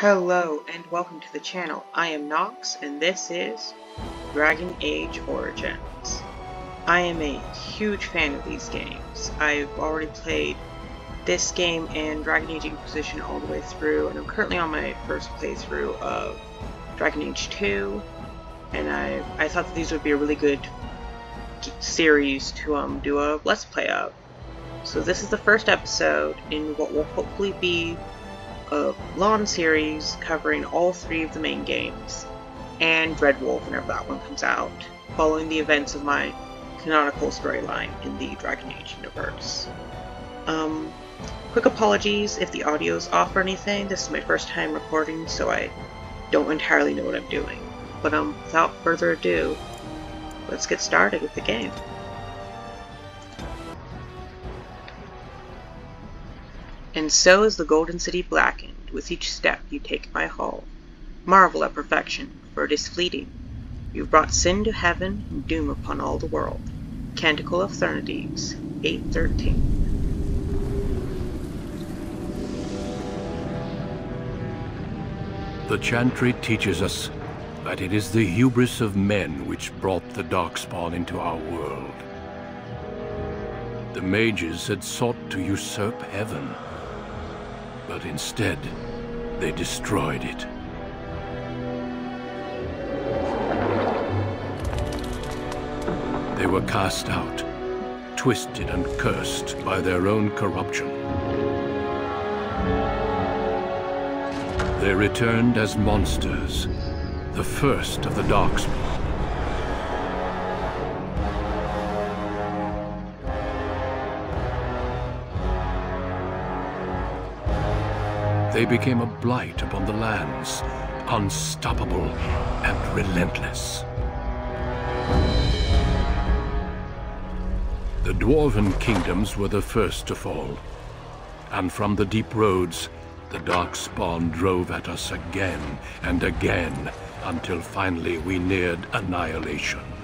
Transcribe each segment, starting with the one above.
Hello and welcome to the channel. I am Nox and this is Dragon Age Origins. I am a huge fan of these games. I've already played this game and Dragon Age Inquisition all the way through and I'm currently on my first playthrough of Dragon Age 2 and I, I thought that these would be a really good series to um, do a Let's Play of. So this is the first episode in what will hopefully be a long series covering all three of the main games, and Dreadwolf whenever that one comes out, following the events of my canonical storyline in the Dragon Age universe. Um, quick apologies if the audio is off or anything, this is my first time recording, so I don't entirely know what I'm doing. But um, without further ado, let's get started with the game. And so is the Golden City blackened with each step you take by hall. Marvel at perfection, for it is fleeting. You've brought sin to heaven and doom upon all the world. Canticle of Threnodies, 813. The Chantry teaches us that it is the hubris of men which brought the Darkspawn into our world. The mages had sought to usurp heaven, but instead, they destroyed it. They were cast out, twisted and cursed by their own corruption. They returned as monsters, the first of the Darkspawn. They became a blight upon the lands, unstoppable and relentless. The Dwarven kingdoms were the first to fall, and from the deep roads, the Darkspawn drove at us again and again until finally we neared annihilation.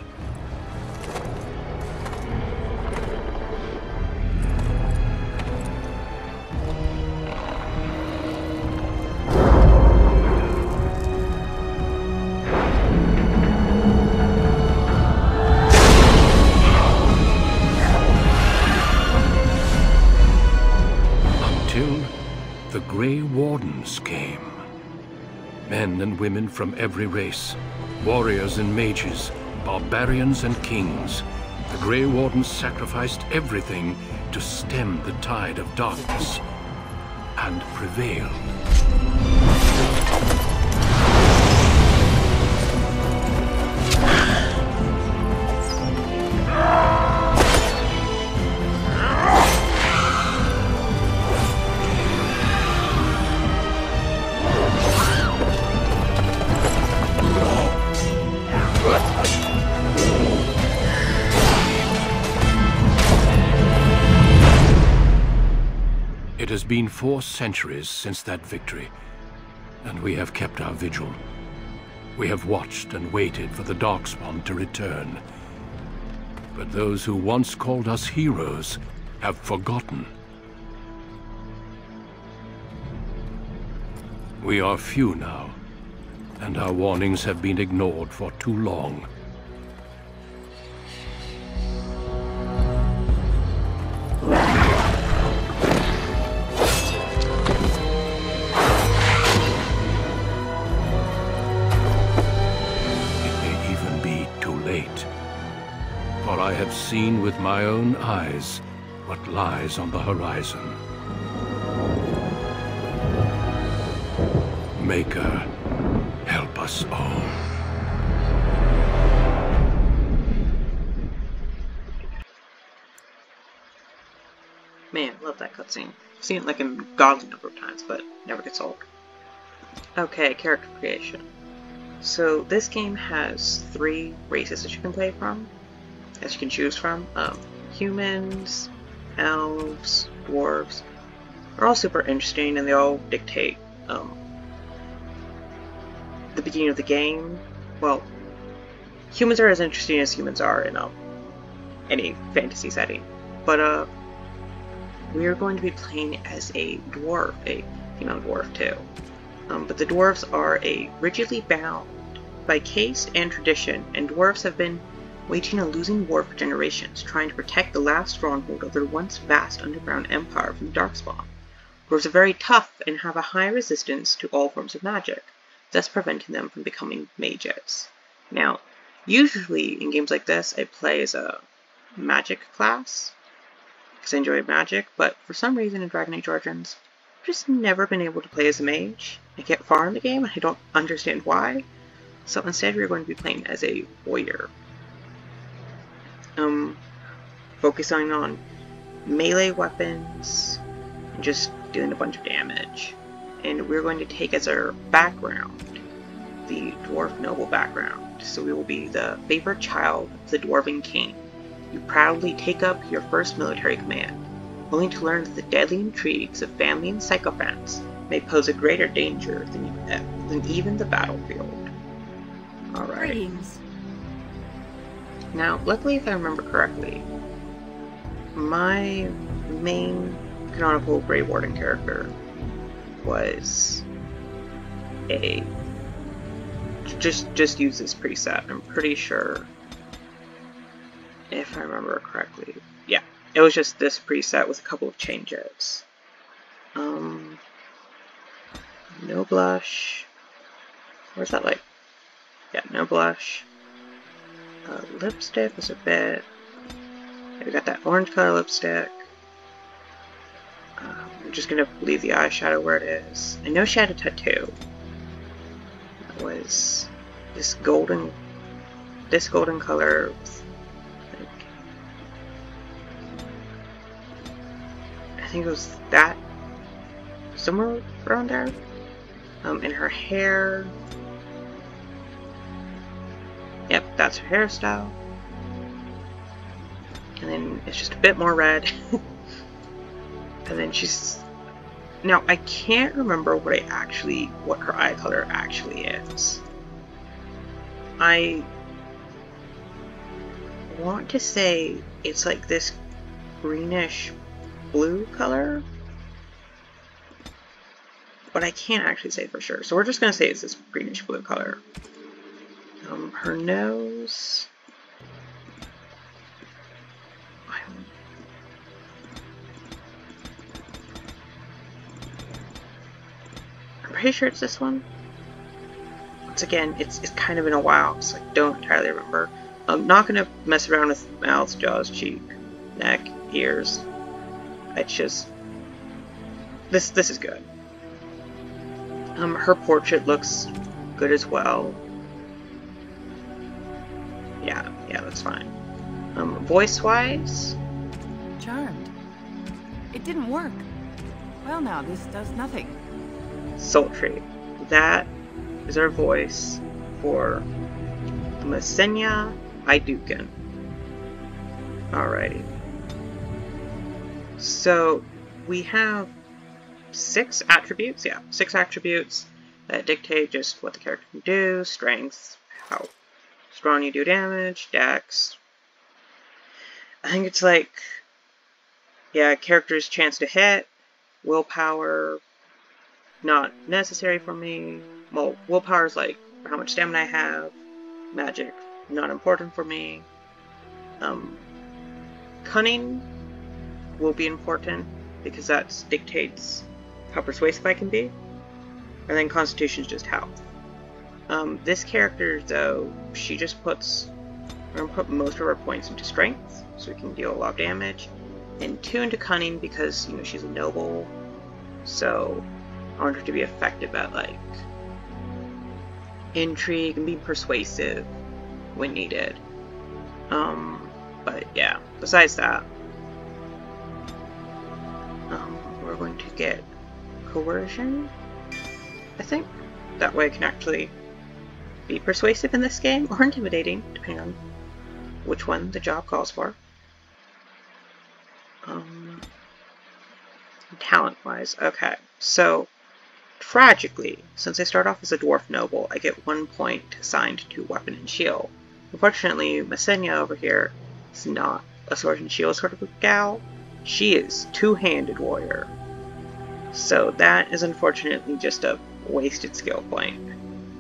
And women from every race, warriors and mages, barbarians and kings. The Grey Wardens sacrificed everything to stem the tide of darkness, and prevailed. Been four centuries since that victory, and we have kept our vigil. We have watched and waited for the Darkspawn to return. But those who once called us heroes have forgotten. We are few now, and our warnings have been ignored for too long. Seen with my own eyes what lies on the horizon. Maker, help us all. Man, love that cutscene. I've seen it like a godly number of times, but never gets old. Okay, character creation. So this game has three races that you can play from, that you can choose from. Um, humans, elves, dwarves. They're all super interesting and they all dictate um, the beginning of the game. Well, humans are as interesting as humans are in um, any fantasy setting. But uh, we are going to be playing as a dwarf, a female dwarf too. Um, but the dwarves are a rigidly bound by caste and tradition, and dwarves have been waging a losing war for generations, trying to protect the last stronghold of their once vast underground empire from the Darkspawn. Dwarves are very tough and have a high resistance to all forms of magic, thus preventing them from becoming mages. Now, usually in games like this, I play as a magic class, because I enjoy magic, but for some reason in Dragon Age Origins, I've just never been able to play as a mage. I get far in the game and I don't understand why, so instead we're going to be playing as a warrior. Um, focusing on melee weapons, and just doing a bunch of damage. And we're going to take as our background the dwarf noble background. So we will be the favored child of the dwarven king. You proudly take up your first military command, only to learn that the deadly intrigues of family and psychopaths may pose a greater danger than, than even the battlefield. Alright. Now, luckily, if I remember correctly, my main canonical Grey Warden character was a just just use this preset. I'm pretty sure if I remember correctly. Yeah, it was just this preset with a couple of changes. Um, no blush. Where's that like? Yeah, no blush. Uh, lipstick was a bit. We got that orange color lipstick. Um, I'm just gonna leave the eyeshadow where it is. I know she had a tattoo. That was this golden, this golden color. I think it was that somewhere around there. Um, in her hair. Yep, that's her hairstyle. And then it's just a bit more red. and then she's now I can't remember what I actually what her eye color actually is. I want to say it's like this greenish blue color, but I can't actually say for sure. So we're just gonna say it's this greenish blue color. Um, her nose. I'm pretty sure it's this one. Once again, it's, it's kind of been a while, so I don't entirely remember. I'm not going to mess around with mouth, jaws, cheek, neck, ears. It's just... This, this is good. Um, her portrait looks good as well. Yeah, yeah, that's fine. Um, voice-wise, Charmed. It didn't work. Well, now, this does nothing. sultry. That is our voice for Messenia Aeducan. Alrighty. So we have six attributes, yeah, six attributes that dictate just what the character can do, strength, how strong you do damage, dex. I think it's like, yeah, character's chance to hit, willpower, not necessary for me. Well, willpower is like how much stamina I have. Magic, not important for me. Um, cunning will be important because that dictates how persuasive I can be. And then constitution is just health. Um, this character, though, she just puts, we're going to put most of her points into strength, so we can deal a lot of damage, and two into cunning because, you know, she's a noble, so I want her to be effective at, like, intrigue and be persuasive when needed. Um, but yeah, besides that, um, we're going to get coercion, I think. That way I can actually be persuasive in this game, or intimidating, depending on which one the job calls for. Um, Talent-wise, okay. So, tragically, since I start off as a dwarf noble, I get one point assigned to weapon and shield. Unfortunately, Messenia over here is not a sword and shield sort of a gal. She is two-handed warrior. So that is unfortunately just a wasted skill point,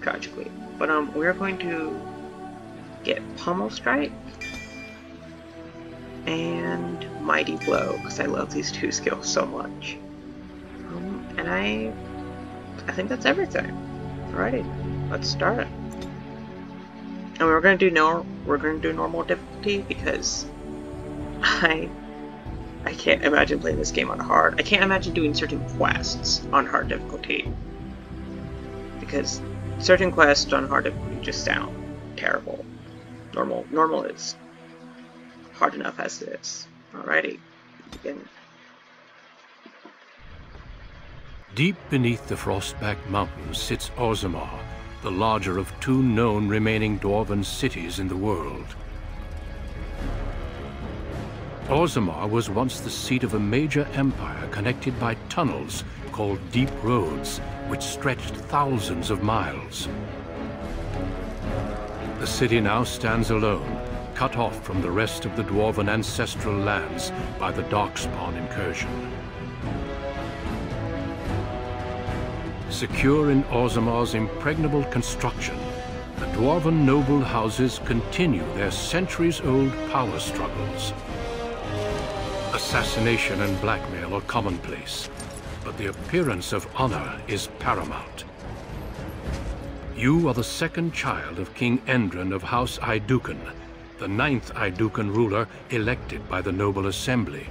tragically. But um, we're going to get Pummel Strike and Mighty Blow because I love these two skills so much. Um, and I, I think that's everything. Alrighty, let's start it. And we're gonna do no, we're gonna do normal difficulty because I, I can't imagine playing this game on hard. I can't imagine doing certain quests on hard difficulty because certain quests on hard difficulty just sound terrible. Normal, normal is hard enough as it is. Alrighty, begin. Deep beneath the Frostback Mountains sits Orzammar, the larger of two known remaining dwarven cities in the world. Orzammar was once the seat of a major empire connected by tunnels called Deep Roads, which stretched thousands of miles. The city now stands alone, cut off from the rest of the dwarven ancestral lands by the Darkspawn incursion. Secure in Orzammar's impregnable construction, the dwarven noble houses continue their centuries-old power struggles. Assassination and blackmail are commonplace, but the appearance of honor is paramount. You are the second child of King Endrin of House Aeducan, the ninth Aeducan ruler elected by the Noble Assembly.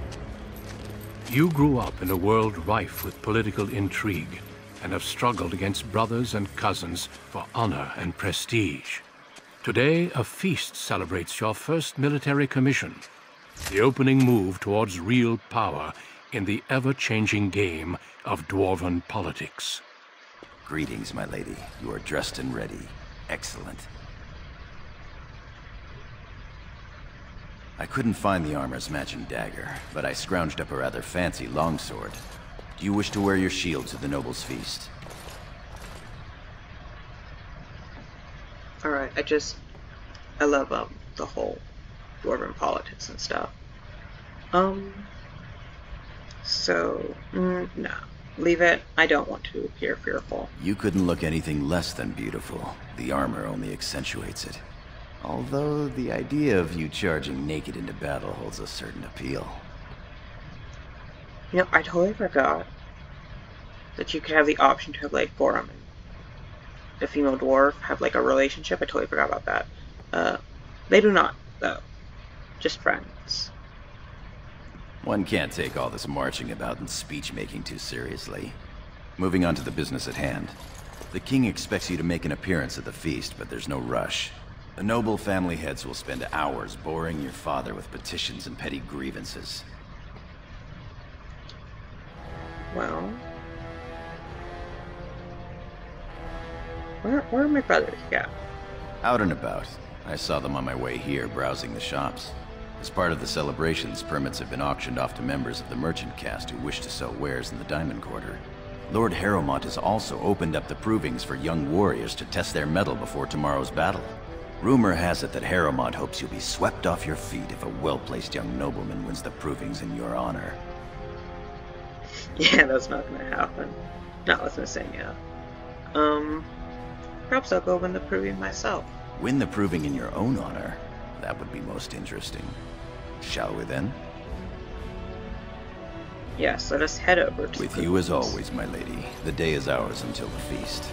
You grew up in a world rife with political intrigue and have struggled against brothers and cousins for honor and prestige. Today, a feast celebrates your first military commission, the opening move towards real power in the ever-changing game of Dwarven politics. Greetings, my lady. You are dressed and ready. Excellent. I couldn't find the armor's matching dagger, but I scrounged up a rather fancy longsword. Do you wish to wear your shield to the noble's feast? Alright, I just... I love, um, the whole Dwarven politics and stuff. Um... So, mm, no. Leave it. I don't want to appear fearful. You couldn't look anything less than beautiful. The armor only accentuates it. Although the idea of you charging naked into battle holds a certain appeal. You know, I totally forgot that you could have the option to have like Gorim and the female dwarf have like a relationship. I totally forgot about that. Uh, they do not, though. Just friends. One can't take all this marching about and speech-making too seriously. Moving on to the business at hand. The king expects you to make an appearance at the feast, but there's no rush. The noble family heads will spend hours boring your father with petitions and petty grievances. Well... Where, where are my brothers go? Out and about. I saw them on my way here, browsing the shops. As part of the celebrations, permits have been auctioned off to members of the merchant caste who wish to sell wares in the Diamond Quarter. Lord Harrowmont has also opened up the provings for young warriors to test their mettle before tomorrow's battle. Rumor has it that Harrowmont hopes you'll be swept off your feet if a well-placed young nobleman wins the provings in your honor. Yeah, that's not gonna happen. Not with yeah. Um, perhaps I'll go win the proving myself. Win the proving in your own honor? That would be most interesting. Shall we then? Yes, let us head over to With you as always, my lady. The day is ours until the feast.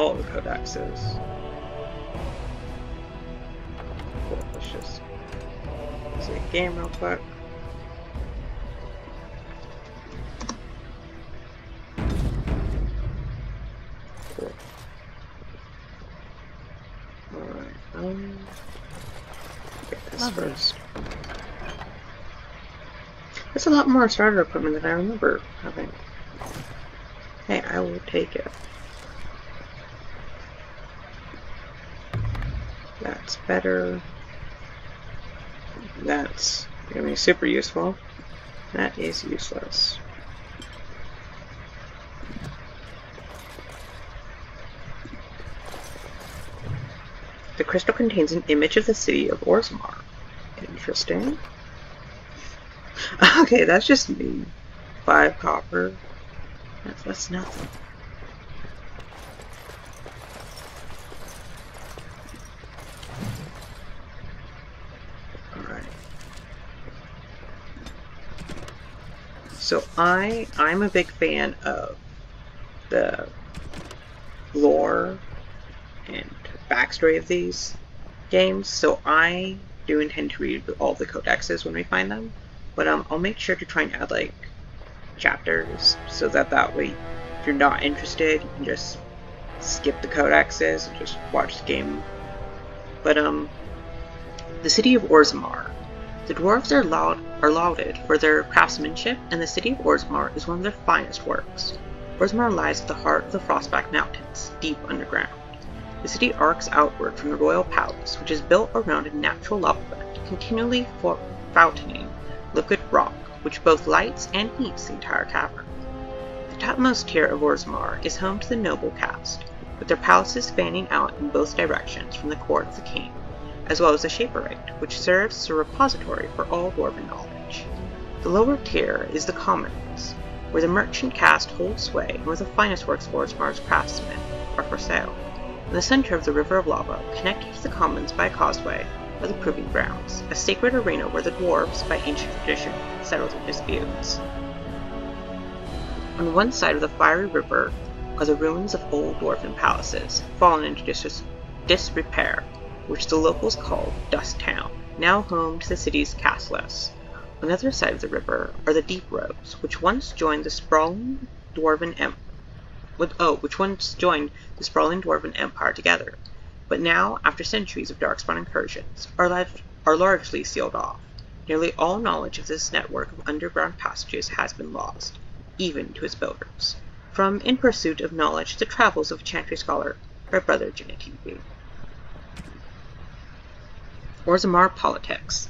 all the codexes. Cool, let's just see a game real quick. Alright, um get this Lovely. first. There's a lot more starter equipment than I remember having. Hey, I will take it. That's better. That's gonna be super useful. That is useless. The crystal contains an image of the city of Orzammar. Interesting. Okay, that's just me. Five copper. That's, that's nothing. Alright. So I I'm a big fan of the lore and backstory of these games, so I do intend to read all the codexes when we find them. But um, I'll make sure to try and add like chapters so that that way, if you're not interested, you can just skip the codexes and just watch the game. But um, the city of Orzammar. The dwarves are, laud are lauded for their craftsmanship, and the city of Orzammar is one of their finest works. Orzammar lies at the heart of the Frostback Mountains, deep underground. The city arcs outward from the royal palace, which is built around a natural lava vent, continually fountaining liquid rock, which both lights and heats the entire cavern. The topmost tier of Orzammar is home to the noble caste, with their palaces fanning out in both directions from the court of the king, as well as the Shaperate, which serves as a repository for all dwarven knowledge. The lower tier is the commons, where the merchant caste holds sway and where the finest works of Orzammar's craftsmen are for sale. In the center of the river of lava, connected to the commons by a causeway, are the Proving Grounds, a sacred arena where the dwarves, by ancient tradition, settle their disputes. On one side of the fiery river are the ruins of old dwarven palaces, fallen into dis disrepair, which the locals call Dust Town, now home to the city's castles. On the other side of the river are the Deep Roads, which once joined the sprawling dwarven Oh, which once joined the sprawling dwarven empire together, but now, after centuries of darkspawn incursions, are, are largely sealed off. Nearly all knowledge of this network of underground passages has been lost, even to its builders. From In Pursuit of Knowledge, The Travels of a Chantry Scholar, by Brother TV. Orzammar Politics.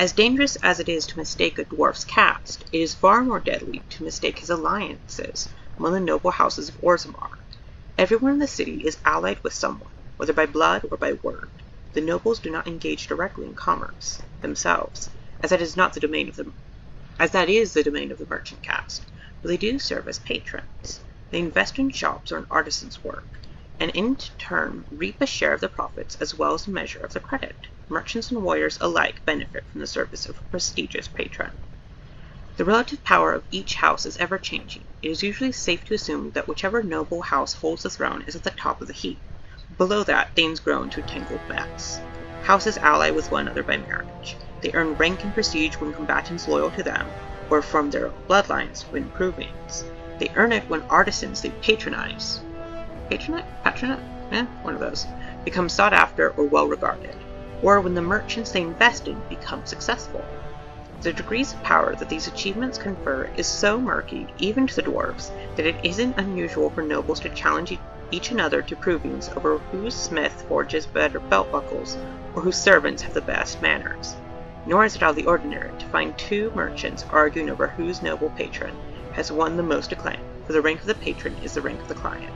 As dangerous as it is to mistake a dwarf's caste, it is far more deadly to mistake his alliances among the noble houses of Orzammar. Everyone in the city is allied with someone, whether by blood or by word. The nobles do not engage directly in commerce themselves, as that is not the domain of the as that is the domain of the merchant caste, but they do serve as patrons. They invest in shops or in artisans' work, and in turn reap a share of the profits as well as a measure of the credit. Merchants and warriors alike benefit from the service of a prestigious patron. The relative power of each house is ever changing. It is usually safe to assume that whichever noble house holds the throne is at the top of the heap, Below that, things grow into tangled mess. Houses ally with one another by marriage. They earn rank and prestige when combatants loyal to them, or from their bloodlines when provings. They earn it when artisans they patronize. Patronate? Patronate? Eh, one of those. Become sought after or well regarded. Or when the merchants they invest in become successful. The degrees of power that these achievements confer is so murky, even to the dwarves, that it isn't unusual for nobles to challenge each another to provings over whose smith forges better belt buckles, or whose servants have the best manners. Nor is it out of the ordinary to find two merchants arguing over whose noble patron has won the most acclaim, for the rank of the patron is the rank of the client.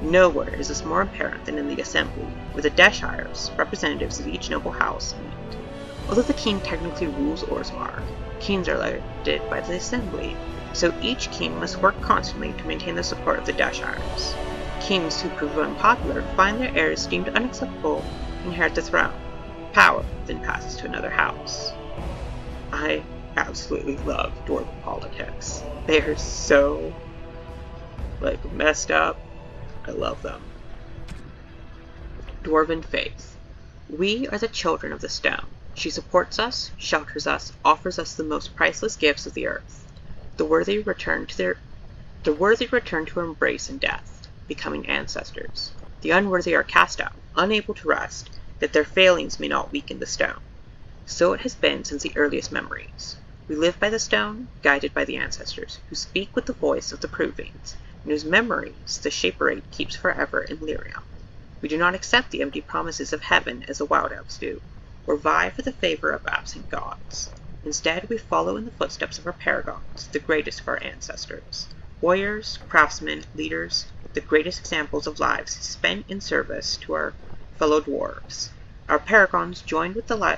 Nowhere is this more apparent than in the assembly, where the Deshyrs, representatives of each noble house. Although the king technically rules Orzammar, kings are elected by the assembly, so each king must work constantly to maintain the support of the Deshyrs. Kings who prove unpopular find their heirs deemed unacceptable inherit the throne. Power then passes to another house. I absolutely love dwarven politics. They are so like messed up. I love them. Dwarven faith. We are the children of the stone. She supports us, shelters us, offers us the most priceless gifts of the earth. The worthy return to their the worthy return to her embrace in death becoming ancestors. The unworthy are cast out, unable to rest, that their failings may not weaken the stone. So it has been since the earliest memories. We live by the stone, guided by the ancestors, who speak with the voice of the provings, and whose memories the Shaperate keeps forever in lyrium. We do not accept the empty promises of heaven as the wild elves do, or vie for the favor of absent gods. Instead, we follow in the footsteps of our paragons, the greatest of our ancestors. Warriors, craftsmen, leaders, the greatest examples of lives spent in service to our fellow dwarves. Our paragons joined with the li-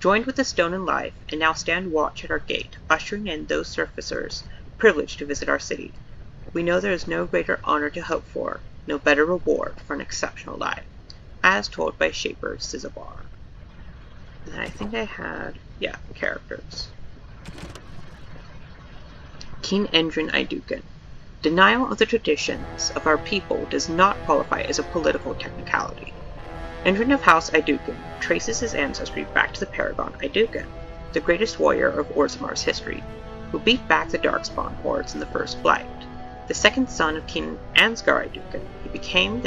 joined with the stone and life, and now stand watch at our gate, ushering in those surfacers privileged to visit our city. We know there is no greater honor to hope for, no better reward for an exceptional life, as told by Shaper Sizabar. And I think I had, yeah, characters. King Endrin Aeducan. Denial of the traditions of our people does not qualify as a political technicality. Endrin of House Aeducan traces his ancestry back to the Paragon Aeducan, the greatest warrior of Orzammar's history, who beat back the Darkspawn hordes in the First Blight. The second son of King Ansgar Aeducan, he became,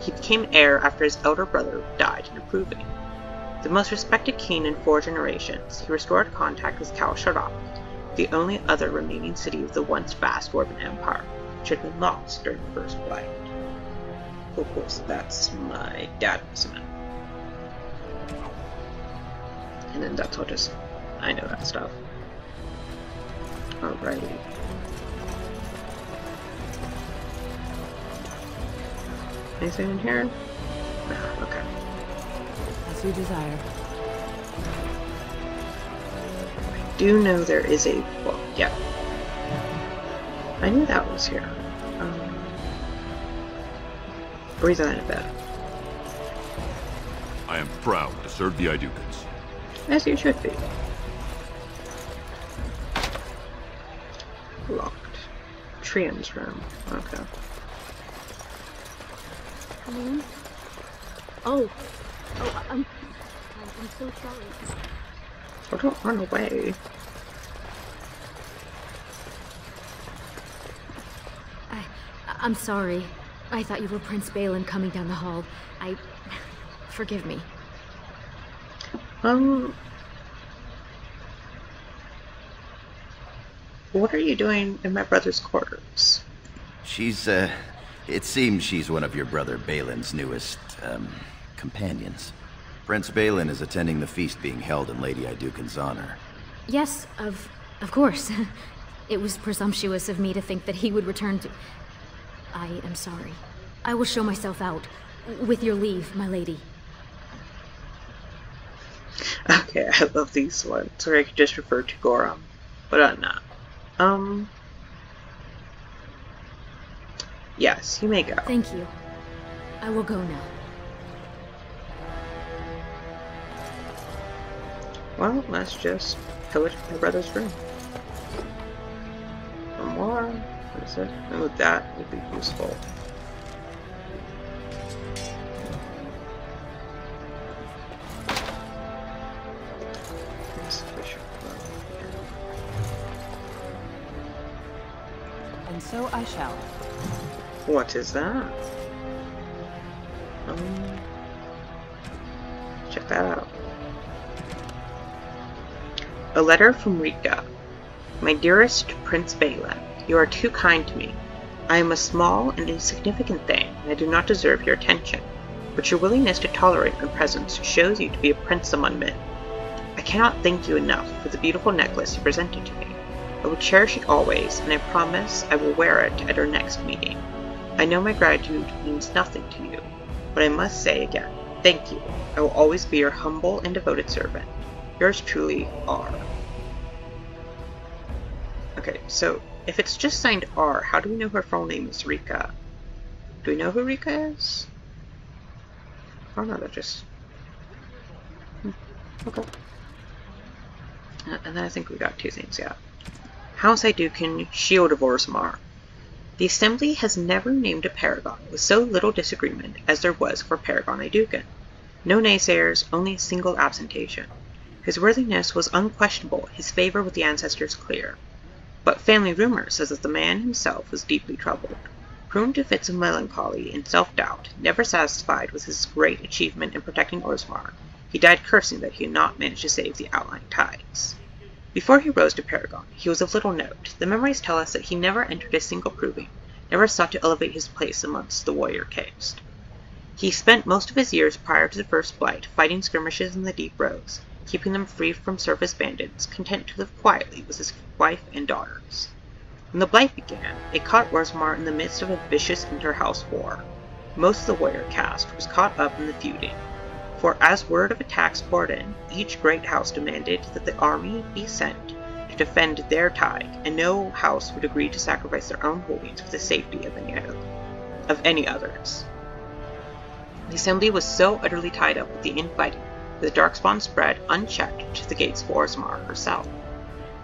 he became heir after his elder brother died in a approving. The most respected king in four generations, he restored contact with Kal Sharok, the only other remaining city of the once vast Dwarven Empire, which had been lost during the First Blight. Of course, that's my dad missing And then that's all just, I know that stuff. Alrighty. Anything in here? Okay. As you desire. I do know there is a, well, yeah. I knew that was here. Um, breathe on a bit. I am proud to serve the Aeducans. As you should be. Locked. Trian's room. Okay. Come in. Oh. Oh, I'm. I'm so sorry. Oh, don't run away. I. I'm sorry. I thought you were Prince Bhelen coming down the hall. I. Forgive me. Um. What are you doing in my brother's quarters? She's, uh, it seems she's one of your brother Bhelen's newest, um, companions. Prince Bhelen is attending the feast being held in Lady Aeducan's honor. Yes, of. of course. it was presumptuous of me to think that he would return to. I am sorry. I will show myself out. With your leave, my lady. Okay, I love these ones where I could just refer to Gorim, but I'm not. Um. Yes, you may go. Thank you. I will go now. Well, let's just pillage my brother's room. One more. What is it? Oh, that would be useful. And so I shall. What is that? Um, check that out. A letter from Rica. My dearest Prince Bhelen, you are too kind to me. I am a small and insignificant thing, and I do not deserve your attention. But your willingness to tolerate my presence shows you to be a prince among men. I cannot thank you enough for the beautiful necklace you presented to me. I will cherish it always, and I promise I will wear it at our next meeting. I know my gratitude means nothing to you, but I must say again, thank you. I will always be your humble and devoted servant. Yours truly, R. Okay, so if it's just signed R, how do we know her full name is Rica? Do we know who Rica is? Oh no, that just... Hmm, Okay. Uh, And then I think we got two things, yeah. House Aeducan, Shield of Orzammar. The Assembly has never named a Paragon with so little disagreement as there was for Paragon Aeducan. No naysayers, only a single absentation. His worthiness was unquestionable, his favor with the ancestors clear. But family rumor says that the man himself was deeply troubled. Prone to fits of melancholy and self-doubt, never satisfied with his great achievement in protecting Orzammar, he died cursing that he had not managed to save the outlying tides. Before he rose to Paragon, he was of little note. The memories tell us that he never entered a single proving, never sought to elevate his place amongst the warrior caste. He spent most of his years prior to the First Blight fighting skirmishes in the Deep Roads, keeping them free from surface bandits, content to live quietly with his wife and daughters. When the Blight began, it caught Orzammar in the midst of a vicious inter-house war. most of the warrior caste was caught up in the feuding, for as word of attacks poured in, each great house demanded that the army be sent to defend their tithe, and no house would agree to sacrifice their own holdings for the safety of any, other, of any others. The assembly was so utterly tied up with the infighting the Darkspawn spread unchecked to the gates of Orzammar herself.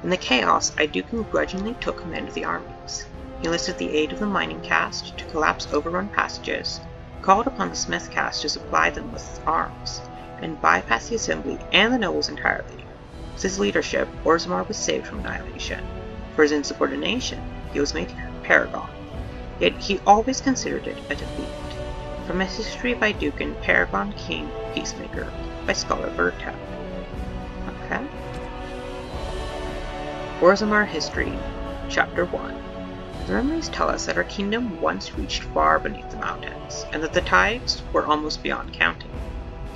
In the chaos, Aeducan grudgingly took command of the armies. He enlisted the aid of the mining caste to collapse overrun passages, called upon the smith caste to supply them with arms, and bypassed the assembly and the nobles entirely. With his leadership, Orzammar was saved from annihilation. For his insubordination, he was made Paragon. Yet he always considered it a defeat. From a history by Dukin, Paragon King Peacemaker by Scholar Gertek. Okay. Orzammar History, Chapter 1 the memories tell us that our kingdom once reached far beneath the mountains, and that the tides were almost beyond counting.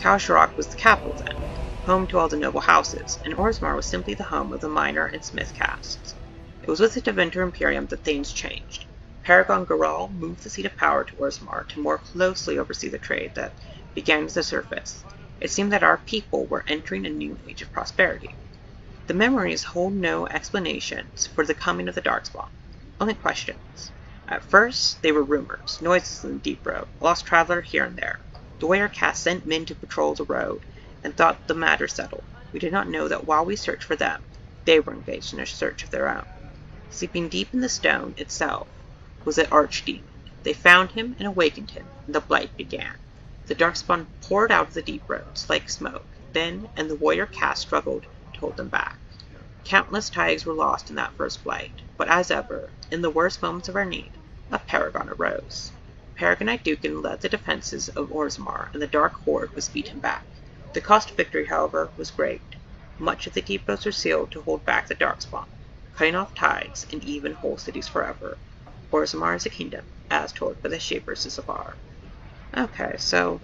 Kalsharok was the capital then, home to all the noble houses, and Orzammar was simply the home of the miner and smith castes. It was with the Tevinter Imperium that things changed. Paragon Garal moved the seat of power to Orzammar to more closely oversee the trade that began at the surface. It seemed that our people were entering a new age of prosperity. The memories hold no explanations for the coming of the Darkspawn only questions. At first, they were rumors, noises in the deep road, lost traveler here and there. The warrior caste sent men to patrol the road and thought the matter settled. We did not know that while we searched for them, they were engaged in a search of their own. Sleeping deep in the stone itself was an archdemon. They found him and awakened him, and the blight began. The darkspawn poured out of the deep roads like smoke, then, and the warrior caste struggled to hold them back. Countless tithes were lost in that first Blight, but as ever, in the worst moments of our need, a paragon arose. Paragon Aeducan led the defenses of Orzammar, and the Dark Horde was beaten back. The cost of victory, however, was great. Much of the depots were sealed to hold back the Darkspawn, cutting off tides and even whole cities forever. Orzammar is a kingdom, as told by the Shapers of Zabar. Okay, so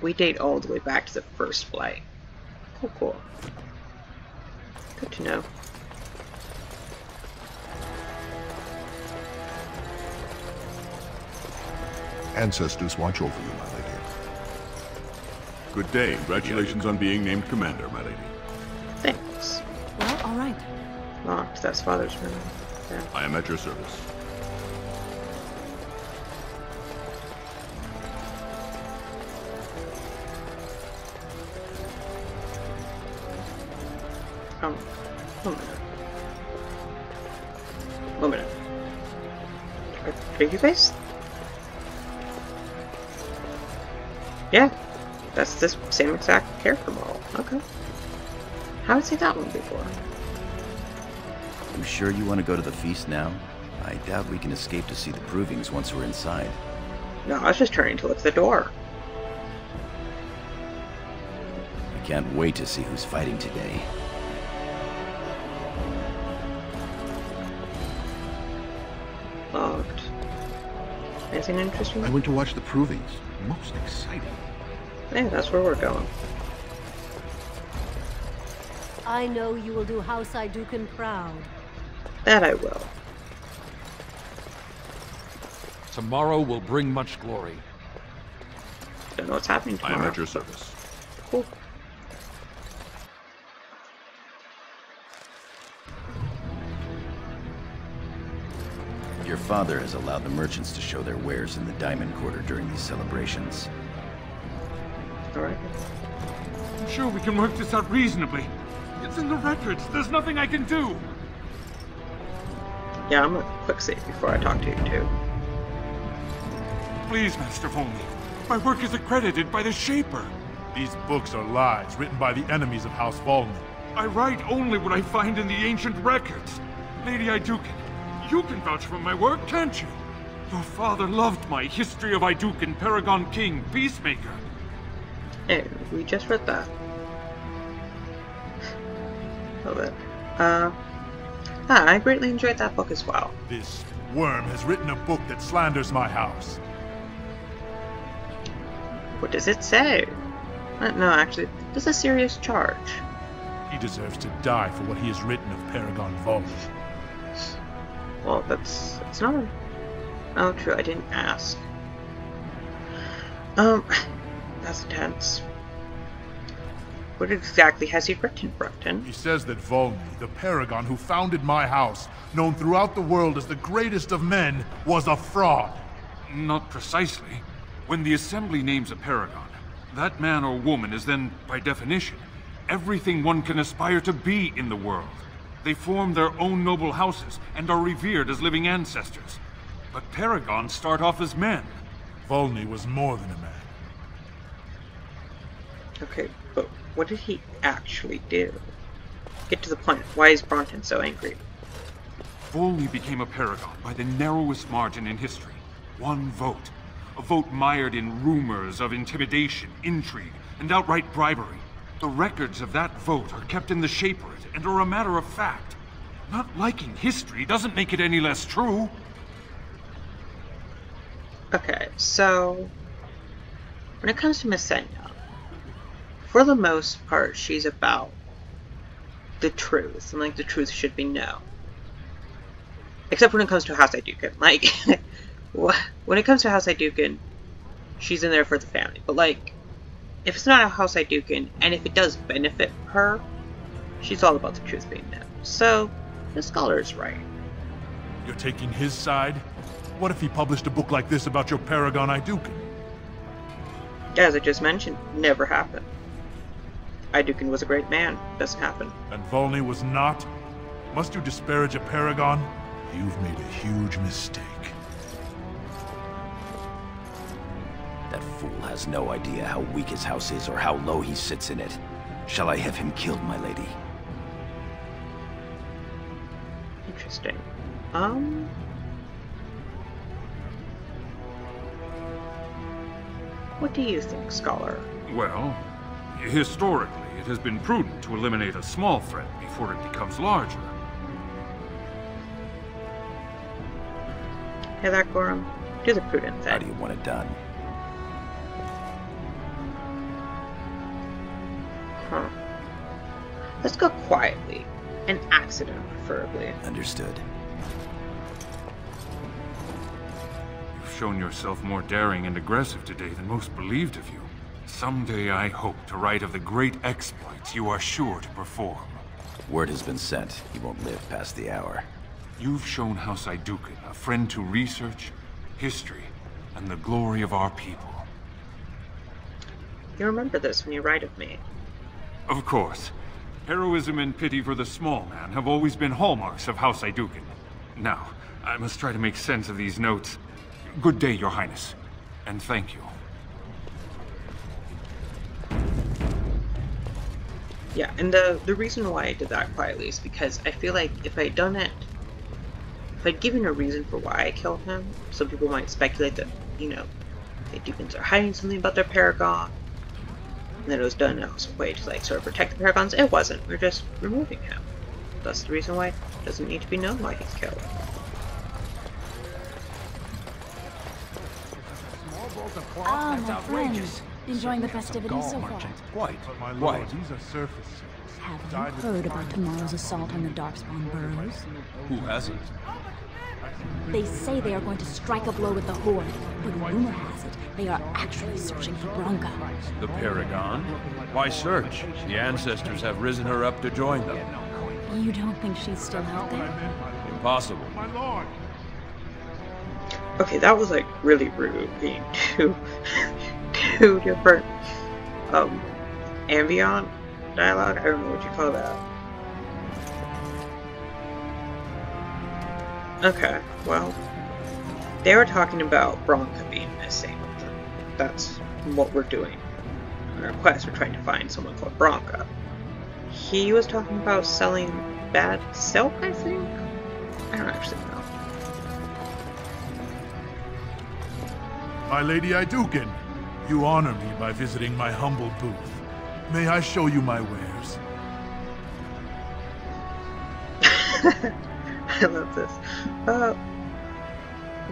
we date all the way back to the first Blight. Cool, cool. Good to know. Ancestors watch over you, my lady. Good day. Congratulations on being named commander, my lady. Thanks. Well, all right. Locked. That's father's room. Yeah. I am at your service. Um, one minute. One minute. Are you guys? Yeah, that's the same exact character model. Okay. Haven't seen that one before. You sure you want to go to the feast now? I doubt we can escape to see the provings once we're inside. No, I was just turning to look at the door. I can't wait to see who's fighting today. Anything interesting? I went to watch the provings. Most exciting. Yeah, that's where we're going. I know you will do House Aeducan proud. That I will. Tomorrow will bring much glory. Don't know what's happening I am at your service. Cool. Father has allowed the merchants to show their wares in the Diamond Quarter during these celebrations. Alright. I'm sure we can work this out reasonably. It's in the records. There's nothing I can do. Yeah, I'm gonna quick save before I talk to you too. Please, Master Volney. My work is accredited by the Shaper. These books are lies written by the enemies of House Volney. I write only what I find in the ancient records. Lady Aeducan, you can vouch for my work, can't you? Your father loved my History of Aeducan, Paragon King, Peacemaker. Hey, we just read that. Love it. Uh, ah, I greatly enjoyed that book as well. This worm has written a book that slanders my house. What does it say? Uh, no, actually, this is a serious charge. He deserves to die for what he has written of Paragon Volney. Well, that's it's not. Oh, true. I didn't ask. Um, that's intense. What exactly has he written, Brunton? He says that Volney, the paragon who founded my house, known throughout the world as the greatest of men, was a fraud. Not precisely. When the Assembly names a paragon, that man or woman is then, by definition, everything one can aspire to be in the world. They form their own noble houses and are revered as living ancestors. But paragons start off as men. Volney was more than a man. Okay, but what did he actually do? Get to the point. Why is Brunton so angry? Volney became a paragon by the narrowest margin in history. One vote. A vote mired in rumors of intimidation, intrigue, and outright bribery. The records of that vote are kept in the Shaperate and are a matter of fact. Not liking history doesn't make it any less true. Okay, so when it comes to Messenia, for the most part, she's about the truth, and like the truth should be known. Except when it comes to House Aeducan. Like, when it comes to House Aeducan, she's in there for the family. But like, if it's not a House Aeducan, and if it does benefit her, she's all about the truth being known. So, the scholar is right. You're taking his side? What if he published a book like this about your paragon Aeducan? As I just mentioned, never happened. Aeducan was a great man. Doesn't happen. And Volney was not? Must you disparage a paragon? You've made a huge mistake. That fool has no idea how weak his house is or how low he sits in it. Shall I have him killed, my lady? Interesting. Um... What do you think, Scholar? Well, historically, it has been prudent to eliminate a small threat before it becomes larger. Hey that, Gorim. Do the prudent thing. How do you want it done? Huh. Let's go quietly. An accident, preferably. Understood. You've shown yourself more daring and aggressive today than most believed of you. Someday I hope to write of the great exploits you are sure to perform. Word has been sent. He won't live past the hour. You've shown House Aeducan a friend to research, history, and the glory of our people. You remember this when you write of me. Of course. Heroism and pity for the small man have always been hallmarks of House Aeducan. Now, I must try to make sense of these notes. Good day, Your Highness. And thank you. Yeah, and the the reason why I did that quietly is because I feel like if I'd done it, if I'd given a reason for why I killed him, some people might speculate that, you know, the Aeducans are hiding something about their Paragon, and that it was done as a way to like sort of protect the Paragons. It wasn't. We're just removing him. That's the reason why it doesn't need to be known why he's killed. Ah, my friend. Enjoying the festivities so far? Quite. But my lord, these are surface. Have you heard about tomorrow's assault on the Darkspawn burrows? Who hasn't? They say they are going to strike a blow with the Horde, but rumor has it they are actually searching for Branka. The Paragon? Why search? The ancestors have risen her up to join them. You don't think she's still out there? Impossible. My lord! Okay, that was like really rude being two two different um ambient dialogue. I don't know what you call that. Okay, well, they were talking about Branka being missing. That's what we're doing. On our quest, we're trying to find someone called Branka. He was talking about selling bad silk, I think? I don't actually know. My Lady Aeducan, you honor me by visiting my humble booth. May I show you my wares? I love this. Uh,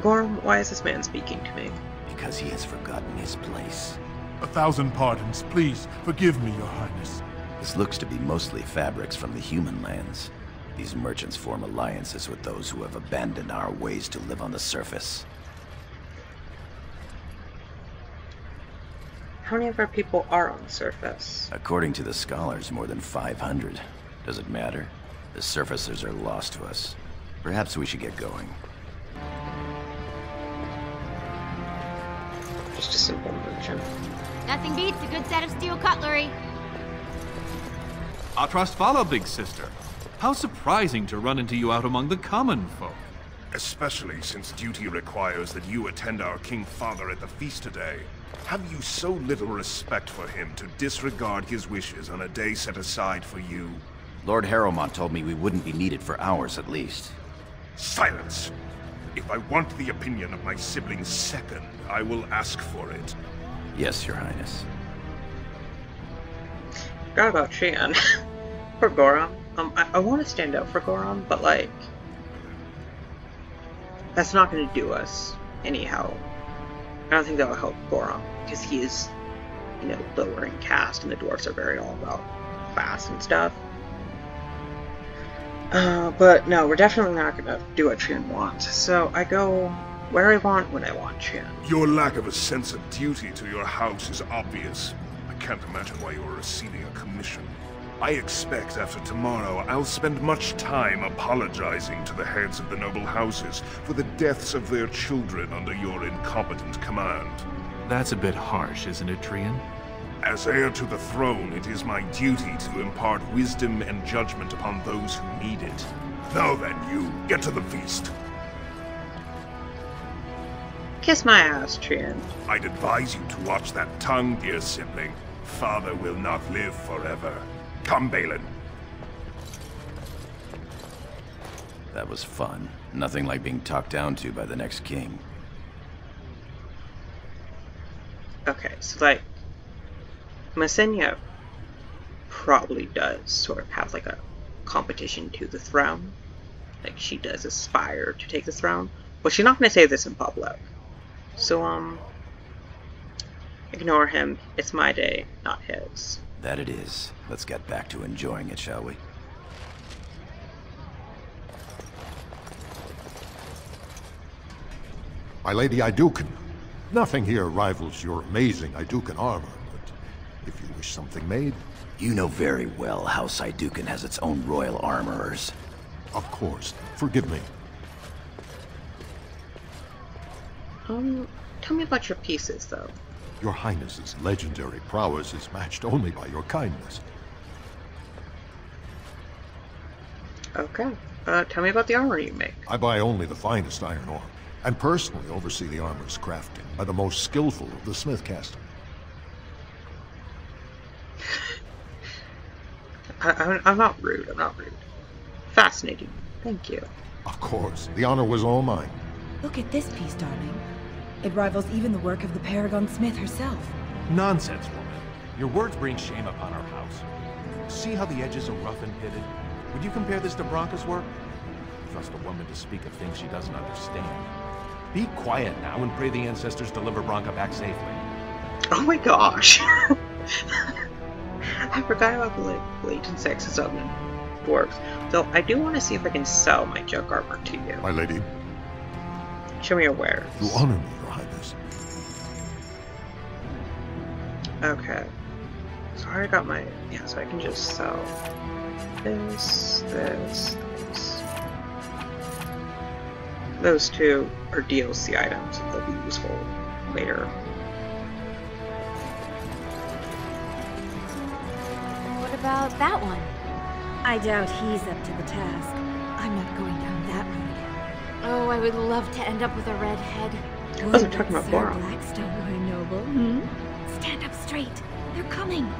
Gorim, why is this man speaking to me? Because he has forgotten his place. A thousand pardons. Please, forgive me, your highness. This looks to be mostly fabrics from the human lands. These merchants form alliances with those who have abandoned our ways to live on the surface. How many of our people are on the surface? According to the scholars, more than 500. Does it matter? The surfacers are lost to us. Perhaps we should get going. Just a simple merchant. Nothing beats a good set of steel cutlery. Our trust follow, big sister. How surprising to run into you out among the common folk. Especially since duty requires that you attend our King Father at the feast today. Have you so little respect for him to disregard his wishes on a day set aside for you? Lord Harrowmont told me we wouldn't be needed for hours at least. Silence! If I want the opinion of my siblings second, I will ask for it. Yes, your highness. Forgot about Trian. for Gorim. Um, I, I want to stand up for Gorim, but like... That's not going to do us anyhow. I don't think that will help Gorim, because he is, you know, lower in caste, and the dwarves are very all about class and stuff. Uh, but no, we're definitely not going to do what Trian wants. So I go where I want when I want, Trian. Your lack of a sense of duty to your house is obvious. I can't imagine why you are receiving a commission. I expect after tomorrow I'll spend much time apologizing to the heads of the noble houses for the deaths of their children under your incompetent command. That's a bit harsh, isn't it, Trian? As heir to the throne, it is my duty to impart wisdom and judgment upon those who need it. Now then, you, get to the feast. Kiss my ass, Trian. I'd advise you to watch that tongue, dear sibling. Father will not live forever. Come, Bhelen. That was fun. Nothing like being talked down to by the next king. Okay, so like, Messenia probably does sort of have like a competition to the throne. Like she does aspire to take the throne, but she's not going to say this in public. So um, ignore him. It's my day, not his. That it is. Let's get back to enjoying it, shall we? My Lady Aeducan, nothing here rivals your amazing Aeducan armor, but if you wish something made... You know very well House Aeducan has its own royal armorers. Of course. Forgive me. Um, tell me about your pieces, though. Your Highness's legendary prowess is matched only by your kindness. Okay. Uh, tell me about the armor you make. I buy only the finest iron ore, and personally oversee the armor's crafting by the most skillful of the smith smithcaster. I, I'm not rude, I'm not rude. Fascinating. Thank you. Of course. The honor was all mine. Look at this piece, darling. It rivals even the work of the Paragon Smith herself. Nonsense, woman. Your words bring shame upon our house. See how the edges are rough and pitted? Would you compare this to Branka's work? Trust a woman to speak of things she doesn't understand. Be quiet now and pray the ancestors deliver Bronca back safely. Oh my gosh! I forgot about the latent sexes of them dwarves. Though I do want to see if I can sell my junk armor to you. My lady. Show me your wares. You honor me, your highness. Okay. So I got my yeah, so I can just sell this, this, this. Those two are DLC items and they'll be useful later. About that one? I doubt he's up to the task. I'm not going down that road. Oh, I would love to end up with a redhead. I wasn't talking about Sir Boron. Blackstone, my noble. Hmm? Stand up straight. They're coming.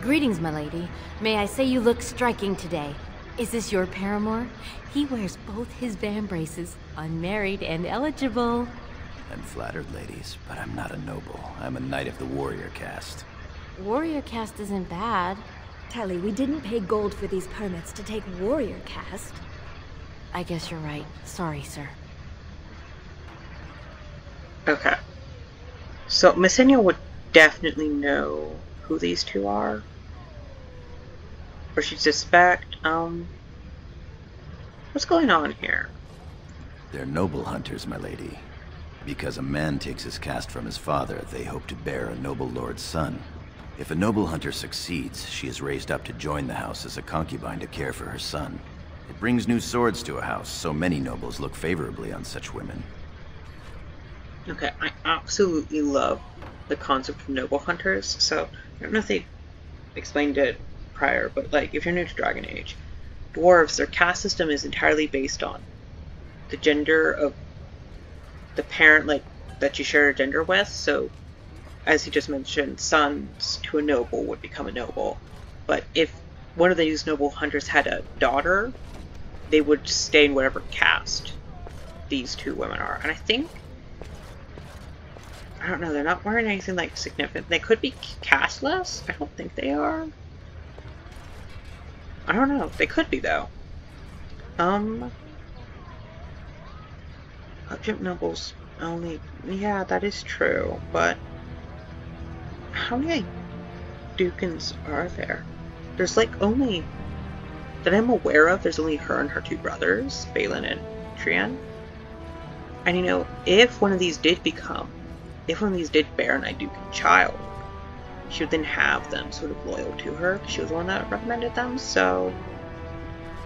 Greetings, my lady. May I say you look striking today. Is this your paramour? He wears both his vambraces, unmarried and eligible. I'm flattered, ladies, but I'm not a noble. I'm a knight of the warrior caste. Warrior caste isn't bad. Telly, we didn't pay gold for these permits to take warrior caste. I guess you're right. Sorry, sir. Okay. So Messenia would definitely know who these two are. Or she'd suspect, um what's going on here? They're noble hunters, my lady. Because a man takes his caste from his father, they hope to bear a noble lord's son. If a noble hunter succeeds, she is raised up to join the house as a concubine to care for her son. It brings new swords to a house, so many nobles look favorably on such women. Okay, I absolutely love the concept of noble hunters. So I don't know if they explained it prior, but like if you're new to Dragon Age, dwarves, their caste system is entirely based on the gender of the parent like that you share a gender with. So as he just mentioned, sons to a noble would become a noble. But if one of these noble hunters had a daughter, they would stay in whatever caste these two women are. And I think I don't know, they're not wearing anything like significant. They could be casteless. I don't think they are. I don't know. They could be though. Um Object nobles only yeah, that is true, but how many Aeducans are there? There's like only that I'm aware of, there's only her and her two brothers, Bhelen and Trian. And you know, if one of these did become if one of these did bear an Aeducan child, she would then have them sort of loyal to her she was the one that recommended them, so